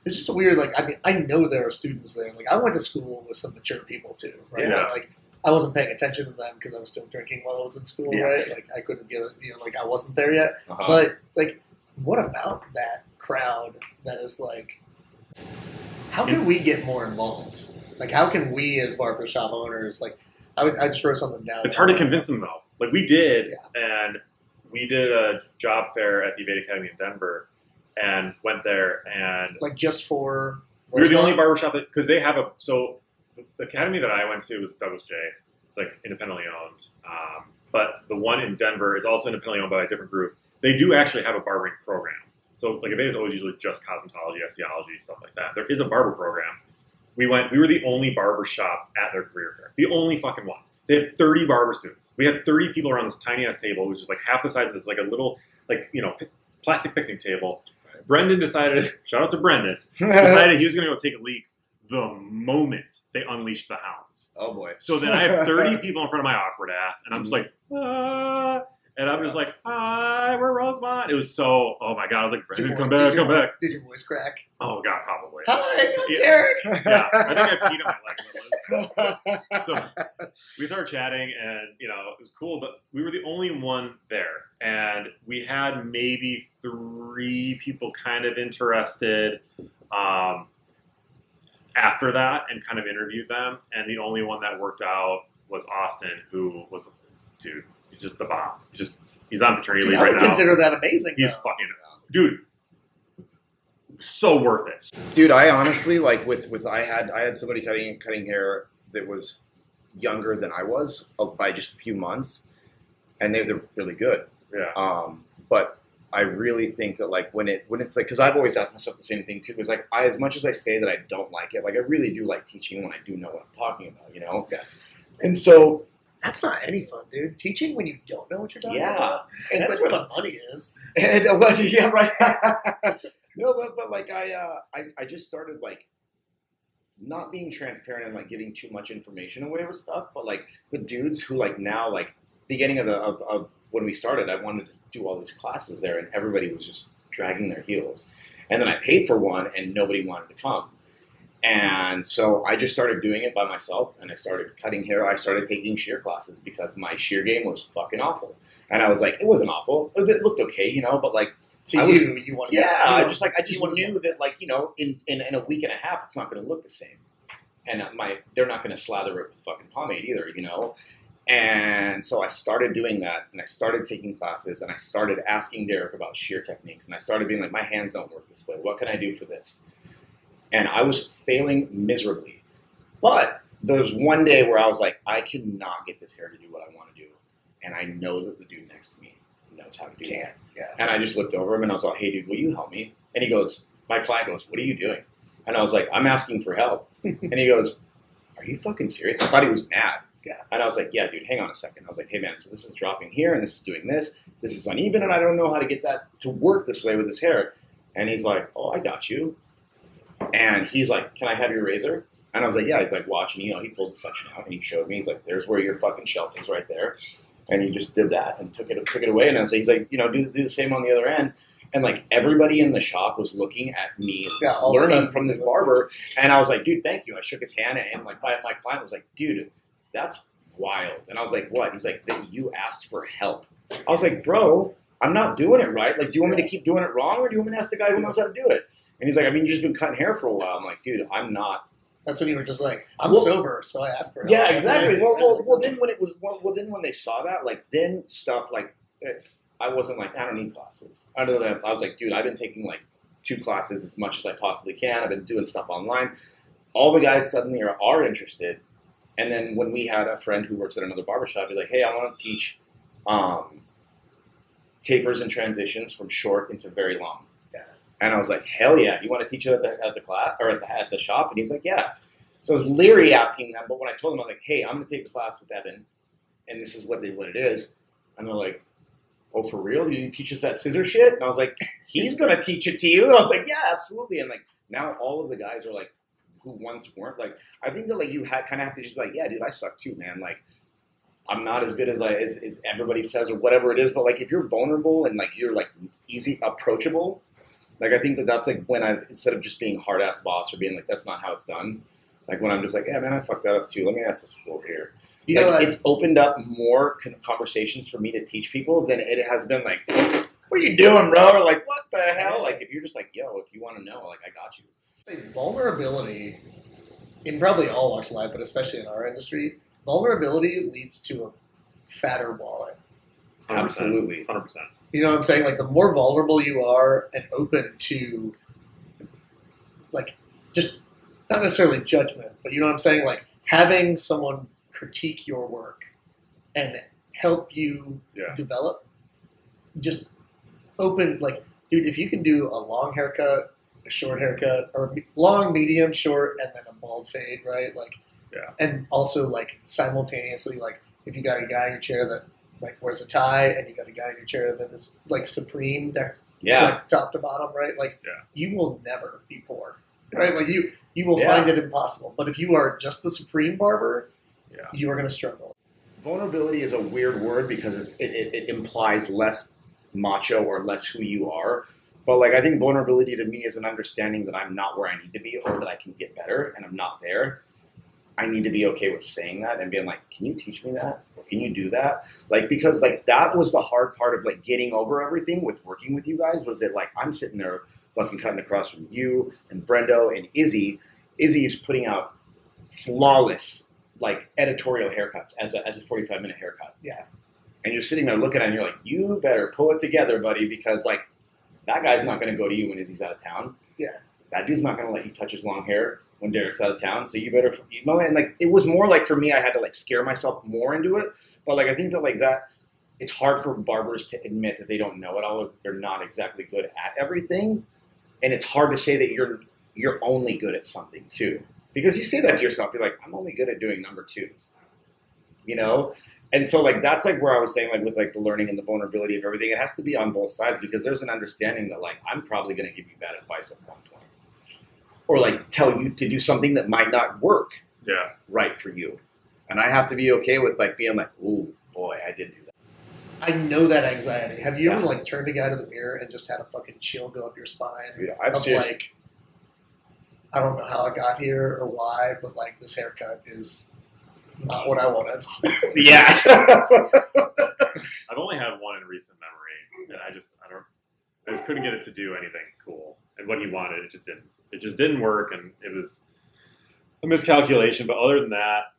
It's just weird. Like I mean, I know there are students there. Like I went to school with some mature people too, right? Yeah. Like I wasn't paying attention to them because I was still drinking while I was in school, Yeah. right? Like I couldn't give it, you know, like I wasn't there yet. Uh-huh. But like, what about that crowd that is like? How can we get more involved? Like, how can we as barbershop owners like? I, would, I just wrote something down. It's hard to convince them though. Like we did, and we did a job fair at the Aveda Academy in Denver, and went there, and Like just for we were the only barbershop that because they have a so the academy that I went to was Douglas J. It's like independently owned, um, but the one in Denver is also independently owned by a different group. They do actually have a barbering program. So like Aveda is always usually just cosmetology, osteology, stuff like that. There is a barber program. We went. We were the only barber shop at their career fair. The only fucking one. They had 30 barber students. We had 30 people around this tiny ass table, which is like half the size of this, like a little, like you know, plastic picnic table. Brendan decided. Shout out to Brendan. Decided he was going to go take a leak the moment they unleashed the hounds. oh boy. So then I have 30 people in front of my awkward ass, and I'm just like, ah, and I'm just like, hi, we're Rosemont. It was so, oh my god, I was like, Brendan, come back, come back. Did your voice crack? Oh god, probably. Hi, I'm Yeah. Derek. Yeah, I think I peed on my leg. So we started chatting, and you know, it was cool. But we were the only one there, and we had maybe three people kind of interested. Um, after that, and kind of interviewed them, and the only one that worked out was Austin, who was, dude, he's just the bomb. He's just he's on paternity Dude, leave I right would now. consider that amazing. he's though. fucking dude, so worth it. Dude, I honestly like with with I had I had somebody cutting cutting hair that was younger than I was uh, by just a few months, and they, they're really good. Yeah. Um, but I really think that like when it when it's like because I've always asked myself the same thing too. Because like I as much as I say that I don't like it, like I really do like teaching when I do know what I'm talking about. You know. Yeah. And so That's not any fun, dude. Teaching when you don't know what you're talking Yeah. about. and That's but- where the money is. And uh, well, yeah, right. no, but but like I, uh, I I just started like not being transparent and like giving too much information away with stuff. But like the dudes who like now like beginning of the of, of when we started, I wanted to do all these classes there, and everybody was just dragging their heels. And then I paid for one, and nobody wanted to come. And so I just started doing it by myself, and I started cutting hair. I started taking shear classes because my shear game was fucking awful. And I was like, it wasn't awful. It looked okay, you know, but like To I was- you, you want to yeah, I just like I just You knew that like you know in, in in a week and a half it's not going to look the same, and my they're not going to slather it with fucking pomade either, you know. And so I started doing that, and I started taking classes, and I started asking Derek about shear techniques, and I started being like, my hands don't work this way. What can I do for this? And I was failing miserably, but there was one day where I was like, I cannot get this hair to do what I want to do, and I know that the dude next to me knows how to do Can, that. yeah. And I just looked over him and I was like, hey, dude, will you help me? And he goes, my client goes, what are you doing? And I was like, I'm asking for help. and he goes, are you fucking serious? I thought he was mad. Yeah. And I was like, yeah, dude, hang on a second. I was like, hey, man, so this is dropping here and this is doing this. This is uneven and I don't know how to get that to work this way with this hair. And he's like, oh, I got you. And he's like, can I have your razor? And I was like, yeah. He's like, watching, you know, he pulled the section out and he showed me. He's like, there's where your fucking shelf is right there. And he just did that and took it took it away. And I was like, he's like, you know, do, do the same on the other end. And like everybody in the shop was looking at me, Yeah, all of a learning from this barber. And I was like, dude, thank you. I shook his hand and like my, my client was like, dude, that's wild. And I was like, what? He's like, that you asked for help. I was like, bro, I'm not doing it right. Like, do you want me to keep doing it wrong or do you want me to ask the guy who knows how to do it? And he's like, I mean, you've just been cutting hair for a while. I'm like, dude, I'm not That's when you were just like, I'm Well- sober, so I asked for help. yeah, exactly. Well, well, well, then when it was, well, well, then when they saw that, like, then stuff like, if I wasn't like, I don't need classes. I don't know. I was like, dude, I've been taking like two classes as much as I possibly can. I've been doing stuff online. All the guys suddenly are, are interested. And then when we had a friend who works at another barbershop, he's like, hey, I want to teach um, tapers and transitions from short into very long. And I was like, hell yeah, you want to teach it at the, at the class or at the, at the shop? And he's like, yeah. So I was leery asking them, but when I told them, I'm like, hey, I'm going to take a class with Evan, and this is what, they, what it is. And they're like, oh, for real? You teach us that scissor shit? And I was like, he's going to teach it to you? And I was like, yeah, absolutely. And like, now all of the guys are like, who once weren't, like, I think that like you had kind of have to just be like, yeah, dude, I suck too, man. Like, I'm not as good as I as, as everybody says or whatever it is, but like if you're vulnerable and like you're like easy approachable, like I think that that's like when I've instead of just being hard ass boss or being like that's not how it's done, Like when I'm just like, yeah, man, I fucked that up too. Let me ask this over here. You know, like, it's opened up more conversations for me to teach people than it has been like, what are you doing, bro? Or like, what the hell? Like, if you're just like, yo, if you want to know, like, I got you. Say vulnerability in probably all walks of life, but especially in our industry, vulnerability leads to a fatter wallet. 100%. Absolutely. 100%. You know what I'm saying? Like the more vulnerable you are and open to, like, just not necessarily judgment, but you know what I'm saying? Like having someone critique your work and help you Yeah. develop, just open, like, dude, if you can do a long haircut, a short haircut, or long, medium, short, and then a bald fade, right? Like, Yeah. And also, like, simultaneously, like, if you got a guy in your chair that, like, wears a tie and you got a guy in your chair that is, like, supreme, that Yeah. like top to bottom, right? Like Yeah. you will never be poor, right? Like you you will Yeah. find it impossible. But if you are just the supreme barber, Yeah. you are going to struggle. Vulnerability is a weird word because it's, it, it, it implies less macho or less who you are. But like I think vulnerability to me is an understanding that I'm not where I need to be or that I can get better and I'm not there. I need to be okay with saying that and being like, can you teach me that? Or can you do that? Like because like that was the hard part of like getting over everything with working with you guys was that like I'm sitting there fucking cutting across from you and Brendo and Izzy. Izzy's putting out flawless like editorial haircuts as a, as a 45 minute haircut. Yeah. And you're sitting there looking at it and you're like, you better pull it together, buddy, because like that guy's not going to go to you when Izzy's out of town. Yeah. That dude's not going to let you touch his long hair when Derek's out of town. So you better, you know, and like it was more like for me, I had to like scare myself more into it. But like I think that like that, it's hard for barbers to admit that they don't know it all. They're not exactly good at everything, and it's hard to say that you're you're only good at something too. Because you say that to yourself, you're like, I'm only good at doing number twos. You know? And so like that's like where I was saying, like with like the learning and the vulnerability of everything, it has to be on both sides because there's an understanding that like I'm probably gonna give you bad advice at one point. Or like tell you to do something that might not work Yeah. right for you. And I have to be okay with like being like, ooh, boy, I did do that. I know that anxiety. Have you ever like turned a guy to the mirror and just had a fucking chill go up your spine Yeah, I've of seriously like, I don't know how I got here or why, but like this haircut is not what I wanted. Yeah. I've only had one in recent memory, and I just I don't I just couldn't get it to do anything cool. And what he wanted, it just didn't. It just didn't work, and it was a miscalculation. But other than that,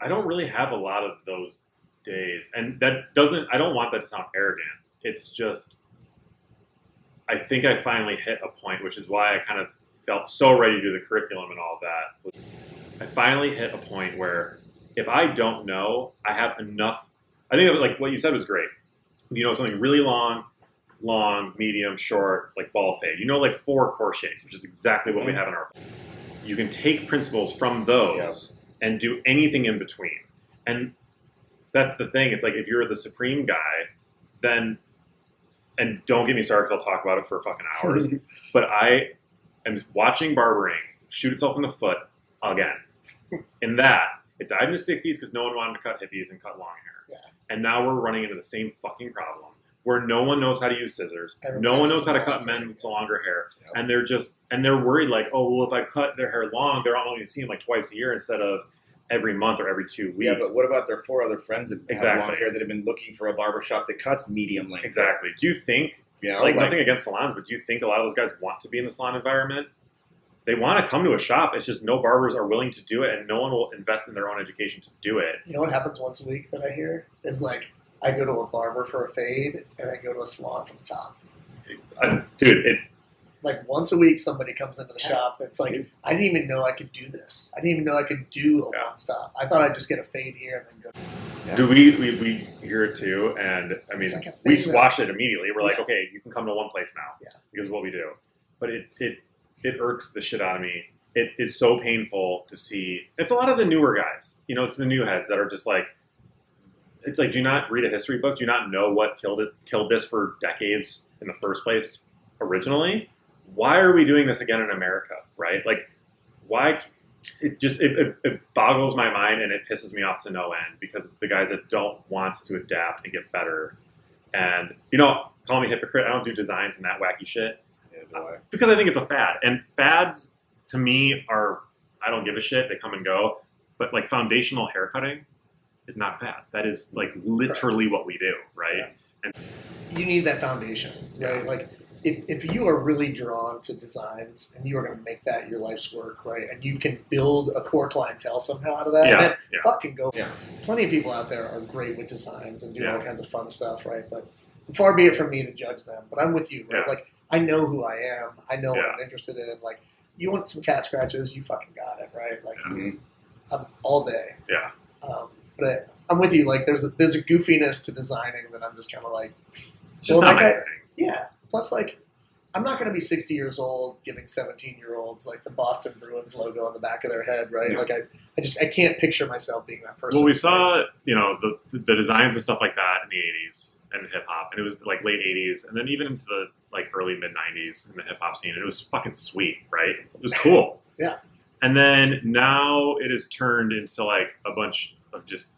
I don't really have a lot of those days, and that doesn't. I don't want that to sound arrogant. It's just I think I finally hit a point, which is why I kind of felt so ready to do the curriculum and all that. I finally hit a point where if I don't know, I have enough. I think like what you said was great. You know something really long, long, medium, short, like ball fade. You know like four core shapes, which is exactly what we mhm. have in our. You can take principles from those and do anything in between, and that's the thing. It's like if you're the supreme guy, then and don't get me started because I'll talk about it for fucking hours. but I am watching barbering shoot itself in the foot again. in that, it died in the 60s because no one wanted to cut hippies and cut long hair. Yeah. And now we're running into the same fucking problem where no one knows how to use scissors. Everybody no one knows how to cut hair. men with longer hair. Yep. And they're just, and they're worried like, oh, well, if I cut their hair long, they're only going to see them like twice a year instead of every month or every two weeks. Yeah, but what about their four other friends that have long hair that have been looking for a barbershop that cuts medium length? exactly. Do you think You know, like, nothing against salons, but do you think a lot of those guys want to be in the salon environment? They want to come to a shop. It's just no barbers are willing to do it, and no one will invest in their own education to do it. You know what happens once a week that I hear is like I go to a barber for a fade and I go to a salon for the top. I, dude, it, Like once a week, somebody comes into the shop that's like, I didn't even know I could do this. I didn't even know I could do a Yeah. one stop. I thought I'd just get a fade here and then go. Yeah. do we, we we hear it too, and I mean, like we thing that- squash it immediately. We're like, okay, you can come to one place now, Yeah. because of what we do. But it it it irks the shit out of me. It is so painful to see. It's a lot of the newer guys. You know, it's the new heads that are just like. It's like, do not read a history book. Do not know what killed it, killed this for decades in the first place originally. Why are we doing this again in America? Right? Like, why? It just it, it, it boggles my mind and it pisses me off to no end because it's the guys that don't want to adapt and get better. And you know, call me hypocrite. I don't do designs and that wacky shit Yeah, I? because I think it's a fad. And fads to me are I don't give a shit. They come and go. But like foundational haircutting is not fat. That is like literally what we do, right? And you need that foundation, right? Yeah. Like if, if you are really drawn to designs and you are going to make that your life's work, right? And you can build a core clientele somehow out of that, Yeah, then yeah. fucking go. Yeah. Plenty of people out there are great with designs and do all kinds of fun stuff, right? But far be it from me to judge them. But I'm with you, right? Yeah. Like I know who I am. I know what I'm interested in. Like you want some cat scratches, you fucking got it, right? Like. I'm all day. Yeah. Um, but I'm with you. Like there's a, there's a goofiness to designing that I'm just kind of like. It's just Well, not like I-. Yeah. Plus, like, I'm not going to be 60 years old giving 17 year olds like the Boston Bruins logo on the back of their head, right? Yeah. Like, I, I just I can't picture myself being that person. Well, we saw, you know, the the designs and stuff like that in the '80s and hip hop, and it was like late '80s, and then even into the like early mid '90s in the hip hop scene. And it was fucking sweet, right? It was cool. Yeah. And then now it has turned into like a bunch of just.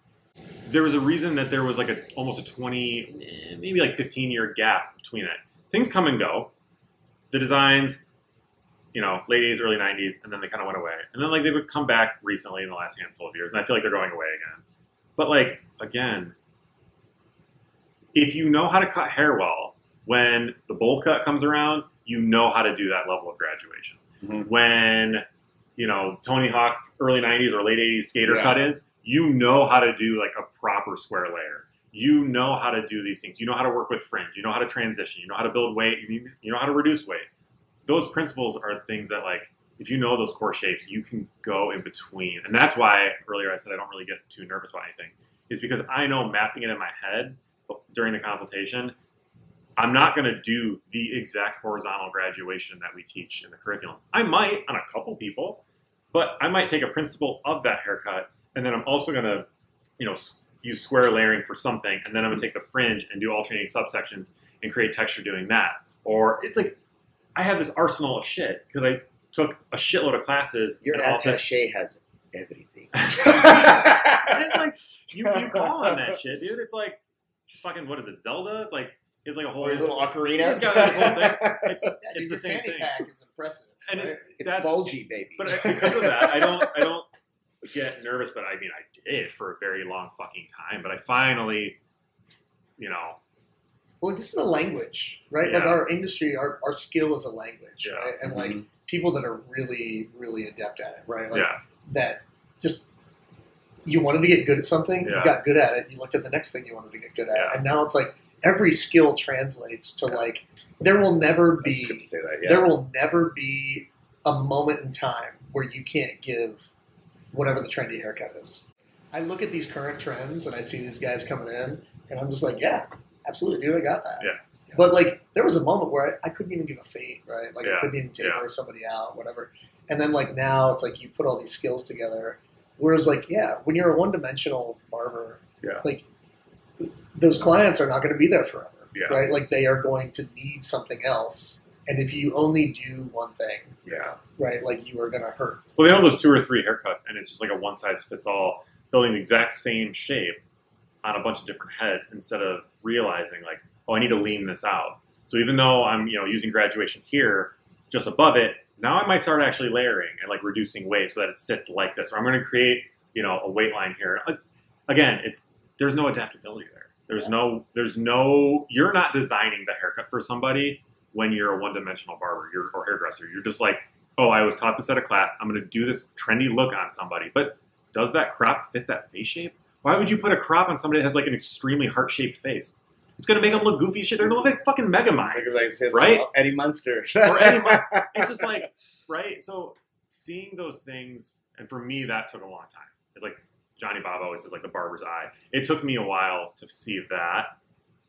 There was a reason that there was like a almost a 20, eh, maybe like 15 year gap between it. Things come and go. The designs, you know, late 80s, early 90s, and then they kind of went away. And then like they would come back recently in the last handful of years, and I feel like they're going away again. But like again, if you know how to cut hair well, when the bowl cut comes around, you know how to do that level of graduation. Mhm. When you know Tony Hawk early '90s or late '80s skater Yeah. cut-ins, you know how to do like a proper square layer. You know how to do these things. You know how to work with fringe. You know how to transition. You know how to build weight. You know how to reduce weight. Those principles are things that like if you know those core shapes, you can go in between. And that's why earlier I said I don't really get too nervous about anything, is because I know mapping it in my head during the consultation, I'm not going to do the exact horizontal graduation that we teach in the curriculum. I might on a couple people, but I might take a principle of that haircut, and then I'm also going to, you know, use square layering for something, and then I'm going to take the fringe and do alternating subsections and create texture doing that. Or it's like I have this arsenal of shit because I took a shitload of classes. Your and all attaché has everything. it's like you, you call on that shit, dude. It's like fucking what is it, Zelda? It's like it's like a whole. Or his little ocarina. He's got his whole thing. It's, Yeah, it's dude, the same fanny thing. pack is impressive. And right? it- It's bulgy, baby. But uh, because of that, I don't I don't get nervous. But I mean, I did for a very long fucking time. But I finally, you know, well, this is a language, right? Like our industry, our, our skill is a language, Yeah. right? And like Mhm. people that are really, really adept at it, right? Like yeah, that just you wanted to get good at something, Yeah. you got good at it, you looked at the next thing you wanted to get good at, Yeah. and now it's like every skill translates to like there will never I was just be gonna say that. Yeah. there will never be a moment in time where you can't give whatever the trendy haircut is. I look at these current trends and I see these guys coming in, and I'm just like, yeah, absolutely, dude, I got that. Yeah. But like, there was a moment where I, I couldn't even give a fade, right? Like, Yeah. I couldn't even taper Yeah. somebody out, whatever. And then like now, it's like you put all these skills together. Whereas like, yeah, when you're a one-dimensional barber, Yeah. like those clients are not going to be there forever, Yeah. right? Like they are going to need something else. And if you only do one thing, yeah. right, like you are going to hurt. Well, they have those two or three haircuts, and it's just like a one size fits all, building the exact same shape on a bunch of different heads instead of realizing like, oh, I need to lean this out. So even though I'm you know using graduation here, just above it, now I might start actually layering and like reducing weight so that it sits like this, or I'm going to create you know a weight line here. Uh, Again, it's there's no adaptability there. There's no there's no you're not designing the haircut for somebody when you're a one dimensional barber you're, or hairdresser. You're just like oh, I was taught this at a class. I'm going to do this trendy look on somebody. But does that crop fit that face shape? Why would you put a crop on somebody that has like an extremely heart shaped face? It's going to make them look goofy shit. They're going to look like fucking Megamind. Because I said Right? Oh, Eddie Munster Or Eddie Mun- It's just like, right? So seeing those things, and for me, that took a long time. It's like Johnny Bob always says, like the barber's eye. It took me a while to see that,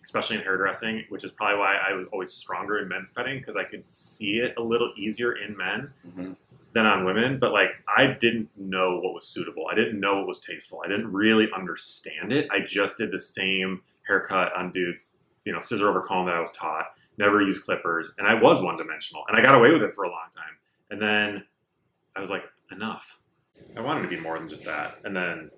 especially in hairdressing, which is probably why I was always stronger in men's cutting because I could see it a little easier in men Mhm. than on women, but like I didn't know what was suitable. I didn't know what was tasteful. I didn't really understand it. I just did the same haircut on dudes, you know, scissor over comb that I was taught, never used clippers, and I was one dimensional. And I got away with it for a long time. And then I was like, enough. I wanted to be more than just that. And then,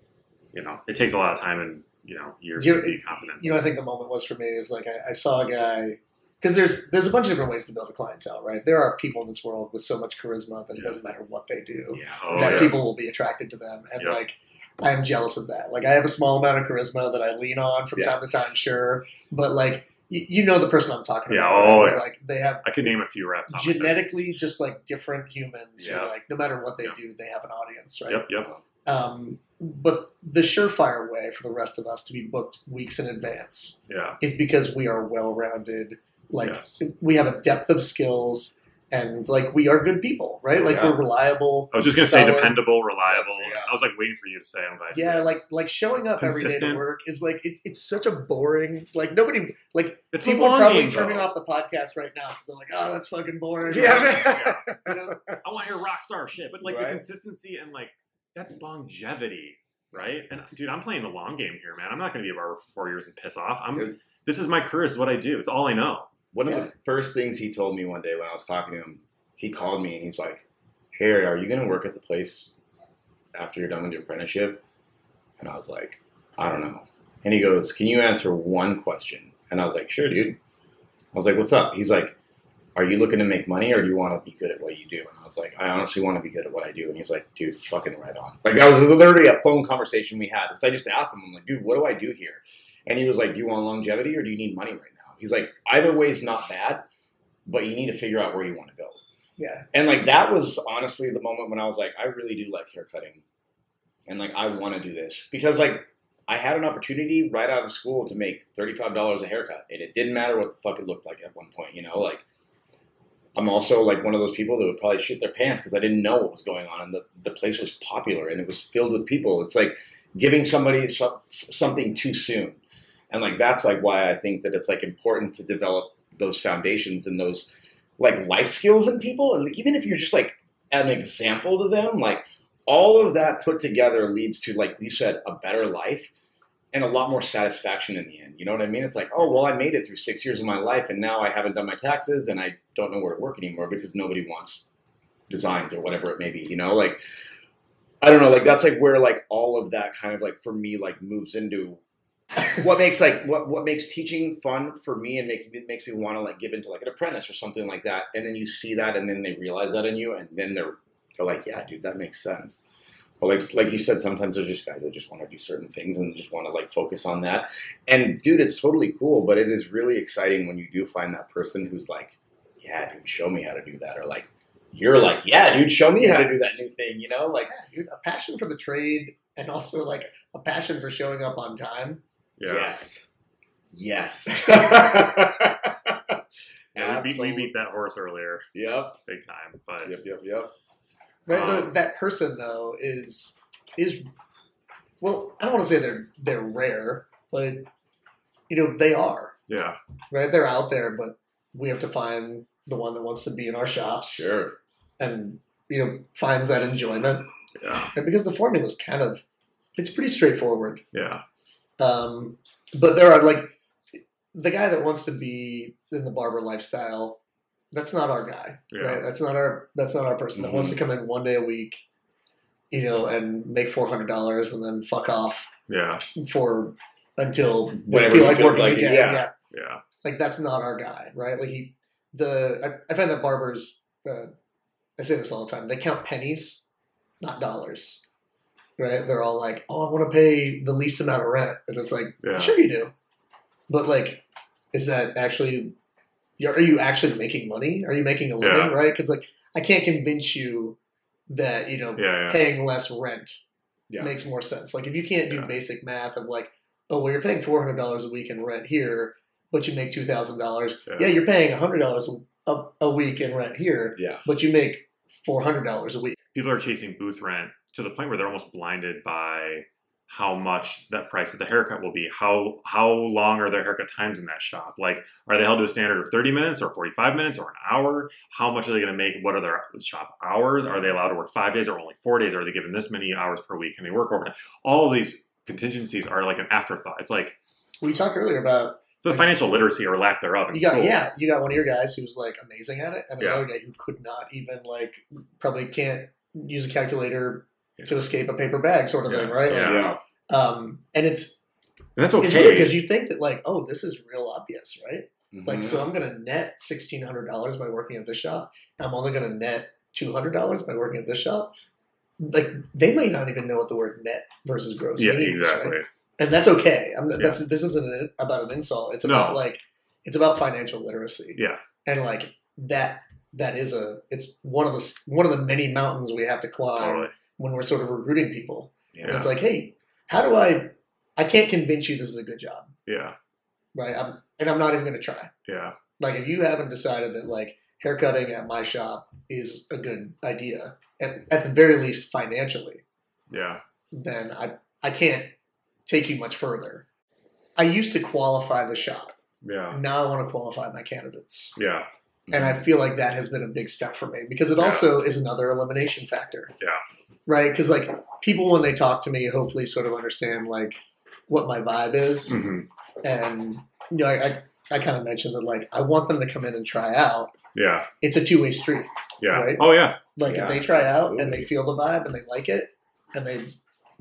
you know, it takes a lot of time and, you know, years You- to be confident. You know, I think the moment was for me is like I, I saw a guy because there's there's a bunch of different ways to build a clientele, right? There are people in this world with so much charisma that it doesn't matter what they do, Yeah. Oh, that yeah. people will be attracted to them, and Yep. like I am jealous of that. Like I have a small amount of charisma that I lean on from Yeah. time to time, sure, but like you, you know the person I'm talking Yeah, about, oh, right? yeah. Like they have I could name a few right off the top of my head. genetically just like different humans. Yeah. like no matter what they Yeah. do, they have an audience, right? Yep, yep. Um, but the surefire way for the rest of us to be booked weeks in advance Yeah. is because we are well rounded. Like Yes. we have a depth of skills, and like we are good people, right? Like Yeah. we're reliable. I was just gonna say dependable, reliable. Yeah. I was like waiting for you to say. I'm glad. Yeah, like like showing up every day to work is like it, it's such a boring. Like nobody like it's the people are probably game, turning though. off the podcast right now because they're like, oh, that's fucking boring. Yeah. You know? I want to hear rock star shit, but like Right. the consistency and like that's longevity, right? And dude, I'm playing the long game here, man. I'm not going to be a barber for four years and piss off. I'm. This is my career. This is what I do. It's all I know. One of the first things he told me one day when I was talking to him, he called me and he's like, Harry, are you going to work at the place after you're done with your apprenticeship? And I was like, I don't know. And he goes, Can you answer one question? And I was like, Sure, dude. I was like, What's up? He's like, Are you looking to make money or do you want to be good at what you do? And I was like, I honestly want to be good at what I do. And he's like, Dude, fucking right on. Like, that was literally a phone conversation we had. Because I just asked him, I'm like, Dude, what do I do here? And he was like, Do you want longevity or do you need money right now? He's like, Either way is not bad, but you need to figure out where you want to go. Yeah, And like that was honestly the moment when I was like, I really do like haircutting, and like I want to do this because like I had an opportunity right out of school to make thirty five dollars a haircut, and it didn't matter what the fuck it looked like at one point. You know, like I'm also like one of those people that would probably shit their pants because I didn't know what was going on, and the the place was popular and it was filled with people. It's like giving somebody so, something too soon, and like that's like why I think that it's like important to develop those foundations and those like life skills in people. And even if you're just like an example to them like all of that put together leads to like you said a better life and a lot more satisfaction in the end you know what i mean? It's like oh well i made it through six years of my life and now i haven't done my taxes and i don't know where to work anymore because nobody wants designs or whatever it may be you know? Like i don't know like that's like where like all of that kind of like for me like moves into what makes like what what makes teaching fun for me and make it makes me want to like give into like an apprentice or something like that. And then you see that and then they realize that in you and then they're they're like yeah dude that makes sense but like like you said sometimes there's just guys that just want to do certain things and just want to like focus on that and dude it's totally cool but it is really exciting when you do find that person who's like yeah dude show me how to do that or like you're like yeah dude show me how to do that new thing you know like yeah, dude, a passion for the trade and also like a passion for showing up on time. Yeah. Yes. Yes. Yeah, we beat, we beat that horse earlier, Yep. big time. But Yep. Yep. Yep. Right, Um, that person though is is well, I don't want to say they're they're rare, but you know they are yeah, right. They're out there, but we have to find the one that wants to be in our shops Sure. and you know finds that enjoyment. yeah, And because the formula is kind of it's pretty straightforward. yeah, Um, but there are like the guy that wants to be in the barber lifestyle. That's not our guy, yeah. right? That's not our that's not our person that wants to come in one day a week, you know, and make four hundred dollars and then fuck off Yeah, for until they Whenever feel like working like again. yeah. yeah, yeah, like that's not our guy, right? Like he, the I, I find that barbers, uh, I say this all the time. They count pennies, not dollars, right? They're all like, "Oh, I want to pay the least amount of rent," and it's like, Yeah. sure you do, but like, is that actually? Are you actually making money? Are you making a living, Yeah. right? Because like, I can't convince you that you know yeah, yeah. paying less rent makes more sense. Like if you can't do basic math of like, oh, well, you're paying four hundred dollars a week in rent here, but you make two thousand dollars. Yeah. You're paying hundred dollars a, a week in rent here, Yeah. but you make four hundred dollars a week. People are chasing booth rent to the point where they're almost blinded by how much that price of the haircut will be. How how long are their haircut times in that shop? Like, are they held to a standard of thirty minutes or forty five minutes or an hour? How much are they going to make? What are their shop hours? Are they allowed to work five days or only four days? Are they given this many hours per week? Can they work overtime? All of these contingencies are like an afterthought. It's like We talked earlier about so a financial literacy or lack thereof in you got school. yeah, you got one of your guys who's like amazing at it, and Yeah. another guy who could not even like probably can't use a calculator Yeah. to escape a paper bag, sort of Yeah. thing, right? Like, Yeah. Um, and it's And that's okay. because you think that like, oh, this is real obvious, right? Like, so I'm going to net sixteen hundred dollars by working at this shop. I'm only going to net two hundred dollars by working at this shop. Like, they may not even know what the word net versus gross Yeah, means. exactly. right? And that's okay. I'm, that's this isn't about an insult. It's No. about like it's about financial literacy. Yeah. and like that that is a it's one of the one of the many mountains we have to climb Totally. When we're sort of recruiting people. Yeah. it's like, hey, how do I? I can't convince you this is a good job, Yeah. right? I'm, and I'm not even going to try. Yeah. Like, if you haven't decided that like haircutting at my shop is a good idea, at, at the very least financially, Yeah. then I I can't take you much further. I used to qualify the shop. Yeah. Now I want to qualify my candidates. Yeah. And I feel like that has been a big step for me because it Yeah. also is another elimination factor. Yeah. Right? Because like people when they talk to me, hopefully sort of understand like what my vibe is. hmm And you know, I, I, I kind of mentioned that like I want them to come in and try out. Yeah. It's a two way street. Yeah. Right? Oh yeah. Like Yeah, if they try out and they feel the vibe and they like it and they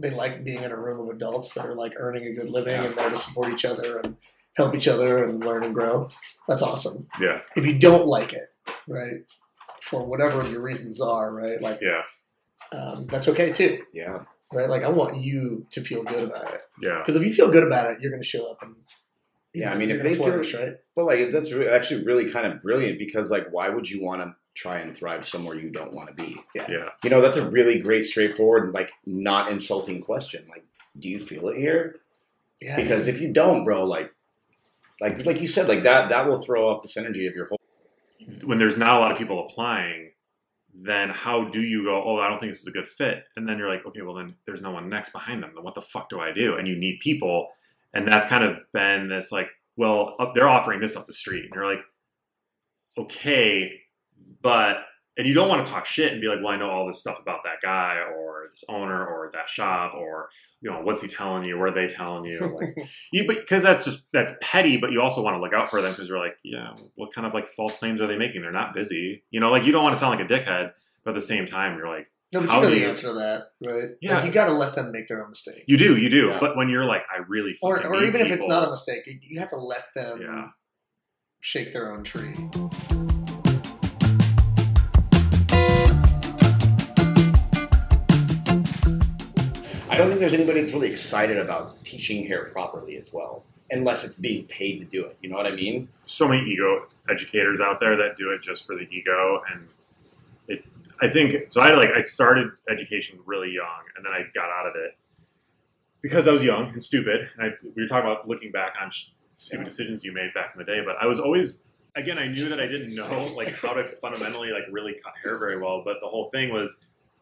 they like being in a room of adults that are like earning a good living and there to support each other and help each other and learn and grow. That's awesome. Yeah. If you don't like it, right, for whatever your reasons are, right, like Yeah. um, that's okay too, Yeah. right? Like I want you to feel good about it Yeah. because if you feel good about it, you're going to show up and Yeah, I mean, if gonna they feel- flourish, right? But like that's re- actually really kind of brilliant because like why would you want to try and thrive somewhere you don't want to be? Yeah. You know, that's a really great, straightforward, and like not insulting question. Like, do you feel it here? Yeah, Because if you don't, bro, like, like like you said, like that that will throw off the synergy of your whole. When there's not a lot of people applying, then how do you go? Oh, I don't think this is a good fit. And then you're like, okay, well then there's no one next behind them. Then what the fuck do I do? And you need people, and that's kind of been this like, well, up, they're offering this up the street, and you're like, okay, but and you don't want to talk shit and be like, well, I know all this stuff about that guy or this owner or that shop or you know what's he telling you? What are they telling you? Like, you because that's just that's petty, but you also want to look out for them because you're like, yeah, what kind of like false claims are they making? They're not busy, you know. Like you don't want to sound like a dickhead, but at the same time, you're like, no, but how you know the you- answer to that, right? Yeah. like, you got to let them make their own mistake, you do, you do. Yeah. But when you're like, I really, or or even if it's not a mistake, you- you have to let them yeah, shake their own tree. Don't think there's anybody that's really excited about teaching hair properly as well, unless it's being paid to do it. You know what I mean? so many ego educators out there that do it just for the ego and it i think so i like i started education really young and then i got out of it because i was young and stupid and I, we were talking about looking back on sh- stupid Yeah. decisions you made back in the day but i was always again i knew that i didn't know like how to fundamentally like really cut hair very well but the whole thing was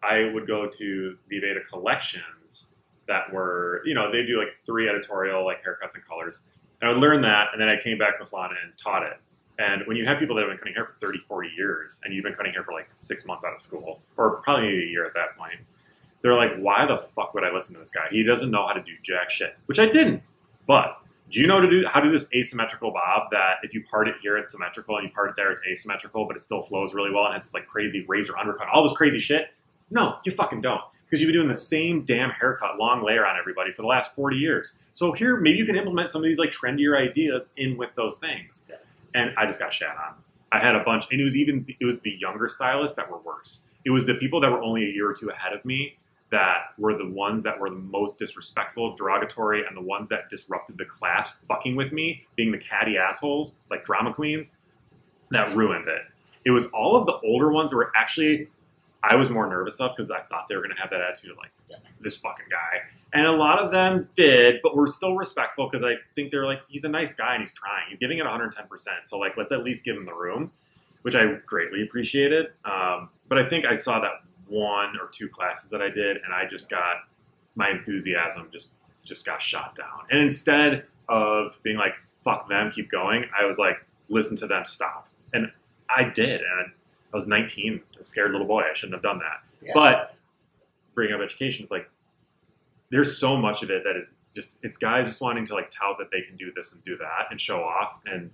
i would go to the Aveda collections that were you know they do like three editorial like haircuts and colors and I would learn that, and then I came back to salon and taught it. And when you have people that have been cutting hair for 30, 40 years, and you've been cutting hair for like six months out of school, or probably a year at that point, they're like, why the fuck would I listen to this guy? He doesn't know how to do jack shit, which I didn't. But do you know to do how to do this asymmetrical bob that if you part it here, it's symmetrical, and you part it there, it's asymmetrical, but it still flows really well and has this like crazy razor undercut, all this crazy shit? No, you fucking don't. Because you've been doing the same damn haircut, long layer on everybody for the last 40 years. So here, maybe you can implement some of these like trendier ideas in with those things. Yeah. And I just got shat on. I had a bunch, and it was even it was the younger stylists that were worse. It was the people that were only a year or two ahead of me that were the ones that were the most disrespectful, derogatory, and the ones that disrupted the class, fucking with me, being the catty assholes like drama queens, that ruined it. It was all of the older ones who were actually I was more nervous of because I thought they were going to have that attitude of like this fucking guy, and a lot of them did, but were still respectful because I think they're like he's a nice guy and he's trying, he's giving it 110 percent, so like let's at least give him the room, which I greatly appreciated. Um, but I think I saw that one or two classes that I did, and I just got my enthusiasm just just got shot down, and instead of being like fuck them, keep going, I was like listen to them, stop, and I did, and I was 19, a scared little boy. I shouldn't have done that. Yeah. But bringing up education is like there's so much of it that is just it's guys just wanting to like tout that they can do this and do that and show off, and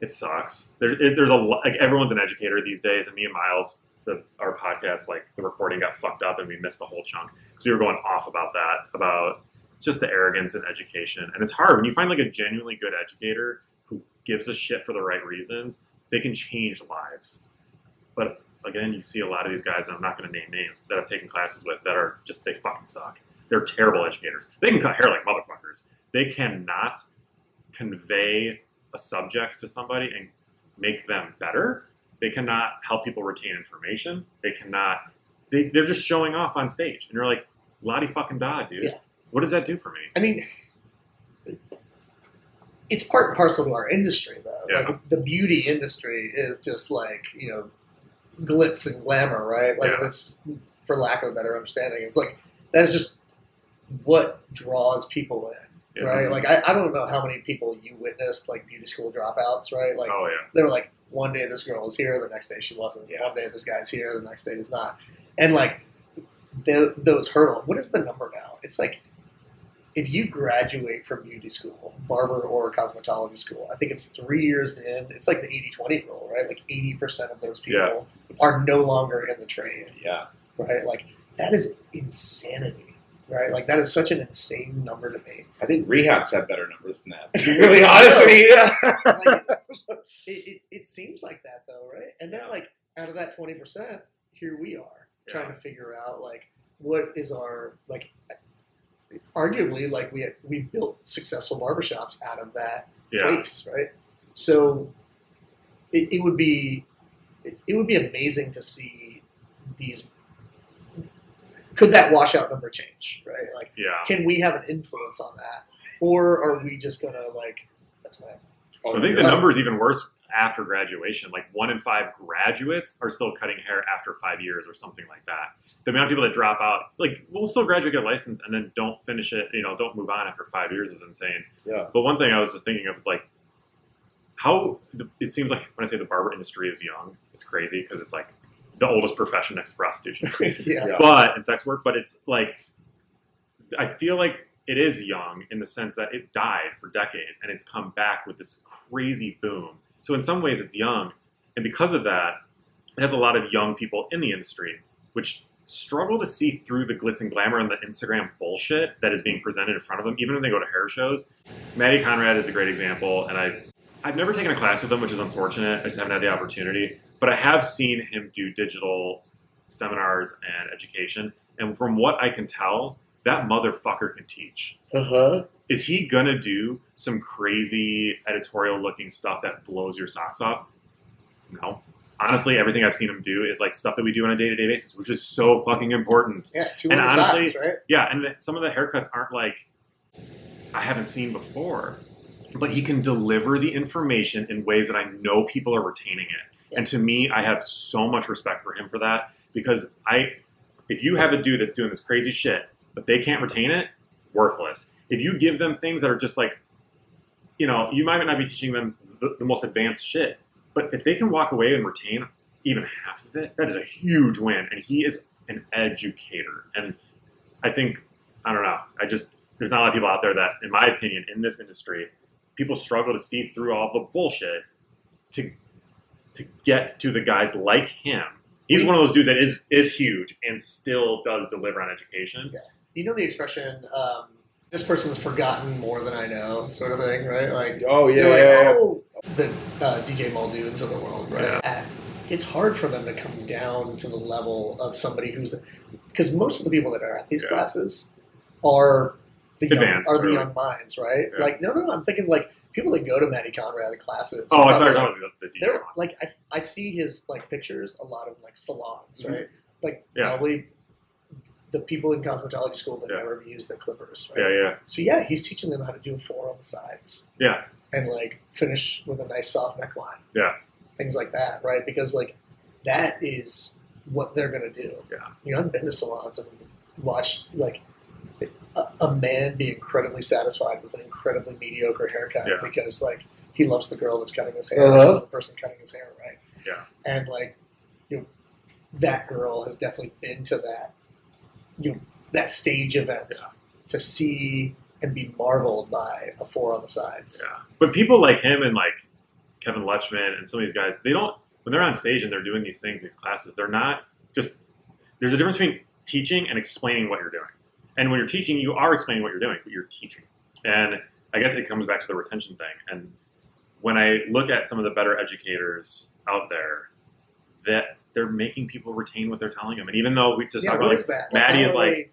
it sucks. There, it, there's a lot like everyone's an educator these days, and me and Miles, the, our podcast, like the recording got fucked up and we missed a whole chunk because we were going off about that about just the arrogance in education, and it's hard when you find like a genuinely good educator who gives a shit for the right reasons, they can change lives. But again, you see a lot of these guys, and I'm not going to name names, that I've taken classes with that are just they fucking suck. They're terrible educators. They can cut hair like motherfuckers. They cannot convey a subject to somebody and make them better. They cannot help people retain information. They cannot. They, they're just showing off on stage, and you're like, Lottie fucking da, dude. Yeah. What does that do for me? I mean, it's part and parcel to our industry, though. Yeah. Like the beauty industry is just like you know, glitz and glamour, right? Like Yeah. that's, for lack of a better understanding, it's like that's just what draws people in, Yeah. right? Like I, I don't know how many people you witnessed like beauty school dropouts, right? Like oh yeah, they were like one day this girl was here, the next day she wasn't. Yeah. One day this guy's here, the next day he's not. And like th- those hurdles. What is the number now? It's like if you graduate from beauty school, barber or cosmetology school, I think it's three years in. It's like the 80-20 rule, right? Like eighty percent of those people are no longer in the trade, Yeah. right? Like that is insanity, right? Like that is such an insane number to me. I think rehabs have better numbers than that. To be really honest with you, yeah. like, it, it, it seems like that though, right? And then Yeah. like out of that twenty percent, here we are trying to figure out like what is our like arguably like we we built successful barbershops out of that yeah, place, right? So it, it would be it, it would be amazing to see these could that washout number change, right? Like yeah. can we have an influence on that? Or are we just gonna like that's my I think the number is even worse after graduation. Like one in five graduates are still cutting hair after five years or something like that. The amount of people that drop out, like, we'll still graduate, get a license, and then don't finish it, you know, don't move on after five years is insane. Yeah. But one thing I was just thinking of is like, how the, it seems like when I say the barber industry is young, it's crazy because it's like the oldest profession next to prostitution. yeah. Yeah. but in sex work, but it's like I feel like it is young in the sense that it died for decades and it's come back with this crazy boom. So in some ways it's young, and because of that, it has a lot of young people in the industry, which struggle to see through the glitz and glamour and the Instagram bullshit that is being presented in front of them, even when they go to hair shows. Matty Conrad is a great example, and I I've never taken a class with him, which is unfortunate. I just haven't had the opportunity. But I have seen him do digital seminars and education. And from what I can tell, that motherfucker can teach. Uh huh. Is he gonna do some crazy editorial looking stuff that blows your socks off? No. Honestly, everything I've seen him do is like stuff that we do on a day to day basis, which is so fucking important. Yeah, two And on honestly- sides, right? Yeah, and the, some of the haircuts aren't like I haven't seen before, but he can deliver the information in ways that I know people are retaining it. And to me, I have so much respect for him for that because I, if you have a dude that's doing this crazy shit, but they can't retain it, worthless. If you give them things that are just like, you know, you might not be teaching them the, the most advanced shit, but if they can walk away and retain even half of it, that is a huge win. And he is an educator. And I think, I don't know, I just, there's not a lot of people out there that, in my opinion, in this industry, people struggle to see through all the bullshit to to get to the guys like him. He's one of those dudes that is is huge and still does deliver on education. Yeah. You know the expression, um, this person's forgotten more than I know, sort of thing, right? Like, Oh yeah. like, yeah, oh, the uh, DJ Muldoons of the world, right? Yeah. And it's hard for them to come down to the level of somebody who's, because most of the people that are at these Yeah. classes are the young, Advanced, are the young minds, right? Yeah. Like, no, no, no, I'm thinking like people that go to Matty Conrad classes. Oh, I thought like, about the DJ. they're like I, I see his like pictures a lot of like salons, Mhm. right? Like Yeah. probably the people in cosmetology school that Yeah. never use their clippers, right? Yeah, yeah, So yeah, he's teaching them how to do a four on the sides yeah, and like finish with a nice soft neckline. Yeah. Things like that, right? Because like that is what they're gonna do. Yeah. You know, I've been to salons and watched like a, a man be incredibly satisfied with an incredibly mediocre haircut Yeah. because like he loves the girl that's cutting his hair, Uh-huh. loves the person cutting his hair, right? Yeah. And like, you know, that girl has definitely been to that, you know, that stage event Yeah. to see and be marveled by a four on the sides. yeah. But people like him and like Kevin Luchmun and some of these guys, they don't when they're on stage and they're doing these things in these classes, they're not just there's a difference between teaching and explaining what you're doing. And when you're teaching, you are explaining what you're doing, but you're teaching. And I guess it comes back to the retention thing. And when I look at some of the better educators out there, that they're making people retain what they're telling them. And even though we just yeah, talked what about is that? Matty how is do like,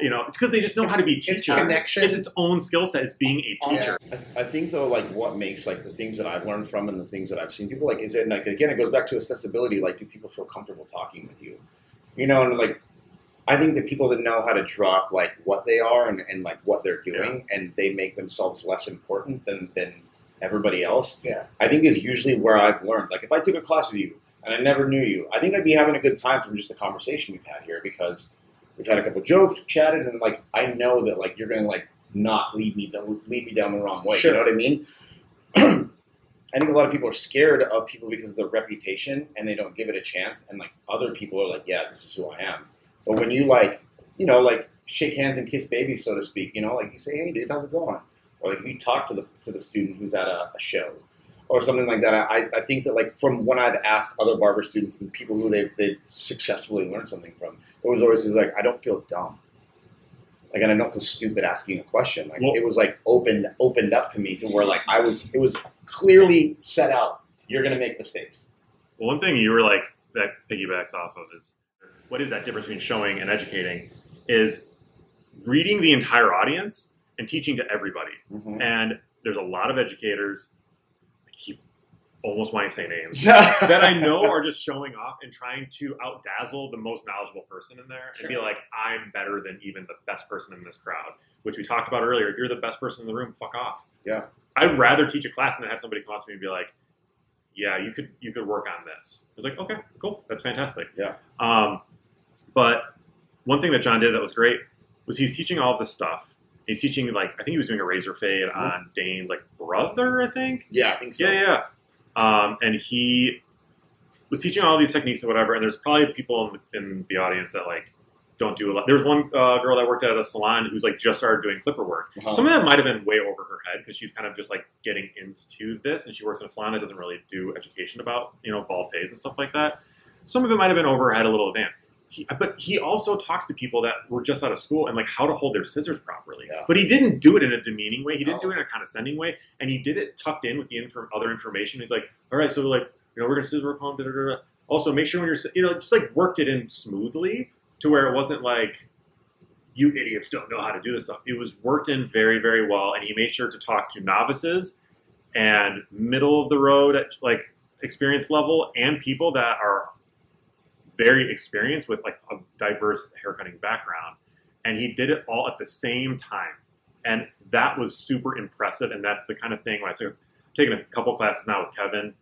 you know, it's because they just know how to be It's- teachers. it's connection. It's its own skill set as being a teacher. I, I think though, like what makes like the things that I've learned from and the things that I've seen people like is it like again it goes back to accessibility. Like, do people feel comfortable talking with you? You know, and like I think that people that know how to drop like what they are and, and like what they're doing, and they make themselves less important than than everybody else. Yeah. I think is usually where I've learned. Like, if I took a class with you and I never knew you, I think I'd be having a good time from just the conversation we've had here because we've had a couple jokes, chatted, and like I know that like you're gonna like not lead me lead me down the wrong way. Sure. You know what I mean? I think a lot of people are scared of people because of their reputation and they don't give it a chance. And like other people are like, yeah, this is who I am. But when you like, you know, like shake hands and kiss babies, so to speak, you know, like you say, hey, dude, how's it going? Or like if you talk to the to the student who's at a, a show or something like that. I, I think that like from when I've asked other barber students and people who they've, they've successfully learned something from, it was always like I don't feel dumb. Like and I don't feel stupid asking a question. Like Well- it was like opened opened up to me to where like I was it was clearly set out. You're gonna make mistakes. Well, one thing you were like that piggybacks off of is what is that difference between showing and educating? Is reading the entire audience and teaching to everybody. Mm-hmm. And there's a lot of educators. I keep almost wanting to say names that I know are just showing off and trying to outdazzle the most knowledgeable person in there and be like, I'm better than even the best person in this crowd, which we talked about earlier. If you're the best person in the room, fuck off. Yeah. I'd rather teach a class than have somebody come up to me and be like, yeah, you could you could work on this. I was like, okay, cool, that's fantastic. Yeah. Um, but one thing that John did that was great was he's teaching all of this stuff. He's teaching like I think he was doing a razor fade on Dane's like brother, I think. yeah, I think so. Yeah, yeah. yeah. Um, and he was teaching all these techniques and whatever. And there's probably people in, in the audience that like don't do a lot. There's one uh, girl that worked at a salon who's like just started doing clipper work. Uh-huh. Some of that might have been way over her head because she's kind of just like getting into this, and she works in a salon that doesn't really do education about you know bald fades and stuff like that. Some of it might have been over her head a little advanced. He, but he also talks to people that were just out of school and like how to hold their scissors properly. Yeah. But he didn't do it in a demeaning way. He didn't No. do it in a condescending way, and he did it tucked in with the infor- other information. He's like, "All right, so like you know we're gonna scissor work home." Da, da, da, da. Also, make sure when you're you know just like worked it in smoothly to where it wasn't like you idiots don't know how to do this stuff. It was worked in very, very well, and he made sure to talk to novices and middle of the road, at like experience level, and people that are very experienced with like a diverse haircutting background. And he did it all at the same time, and that was super impressive. And that's the kind of thing when I took taken a couple classes now with Kevin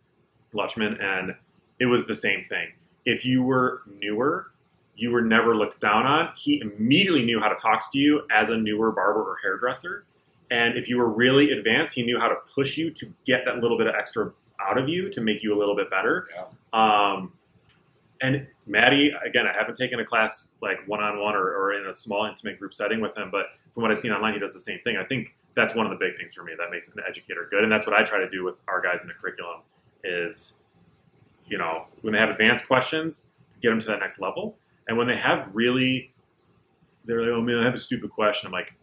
Luchmun, and it was the same thing. If you were newer you were never looked down on. He immediately knew how to talk to you as a newer barber or hairdresser. And if you were really advanced, he knew how to push you to get that little bit of extra out of you to make you a little bit better. Yeah. Um, and Matty, again, I haven't taken a class like one on one or in a small intimate group setting with him, but from what I've seen online, he does the same thing. I think that's one of the big things for me that makes an educator good, and that's what I try to do with our guys in the curriculum. Is you know when they have advanced questions, get them to that next level, and when they have really, they're like, oh man, I have a stupid question. I'm like,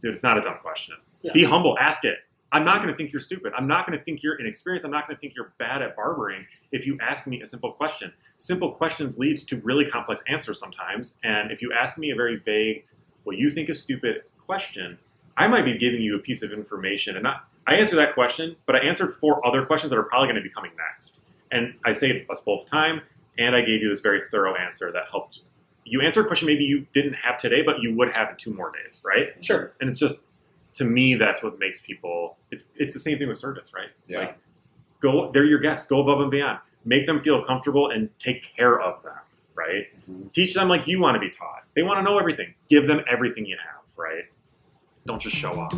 dude, it's not a dumb question. Yeah. Be humble, ask it. I'm not going to think you're stupid. I'm not going to think you're inexperienced. I'm not going to think you're bad at barbering if you ask me a simple question. Simple questions leads to really complex answers sometimes. And if you ask me a very vague, what you think is stupid question, I might be giving you a piece of information. And not, I answer that question, but I answered four other questions that are probably going to be coming next. And I saved us both time, and I gave you this very thorough answer that helped you answer a question maybe you didn't have today, but you would have in two more days, right? Sure. And it's just to me that's what makes people it's it's the same thing with service right? It's Yeah. like go they're your guests go above and beyond. Make them feel comfortable and take care of them right? Mhm. teach them like you want to be taught. They want to know everything. Give them everything you have right? Don't just show off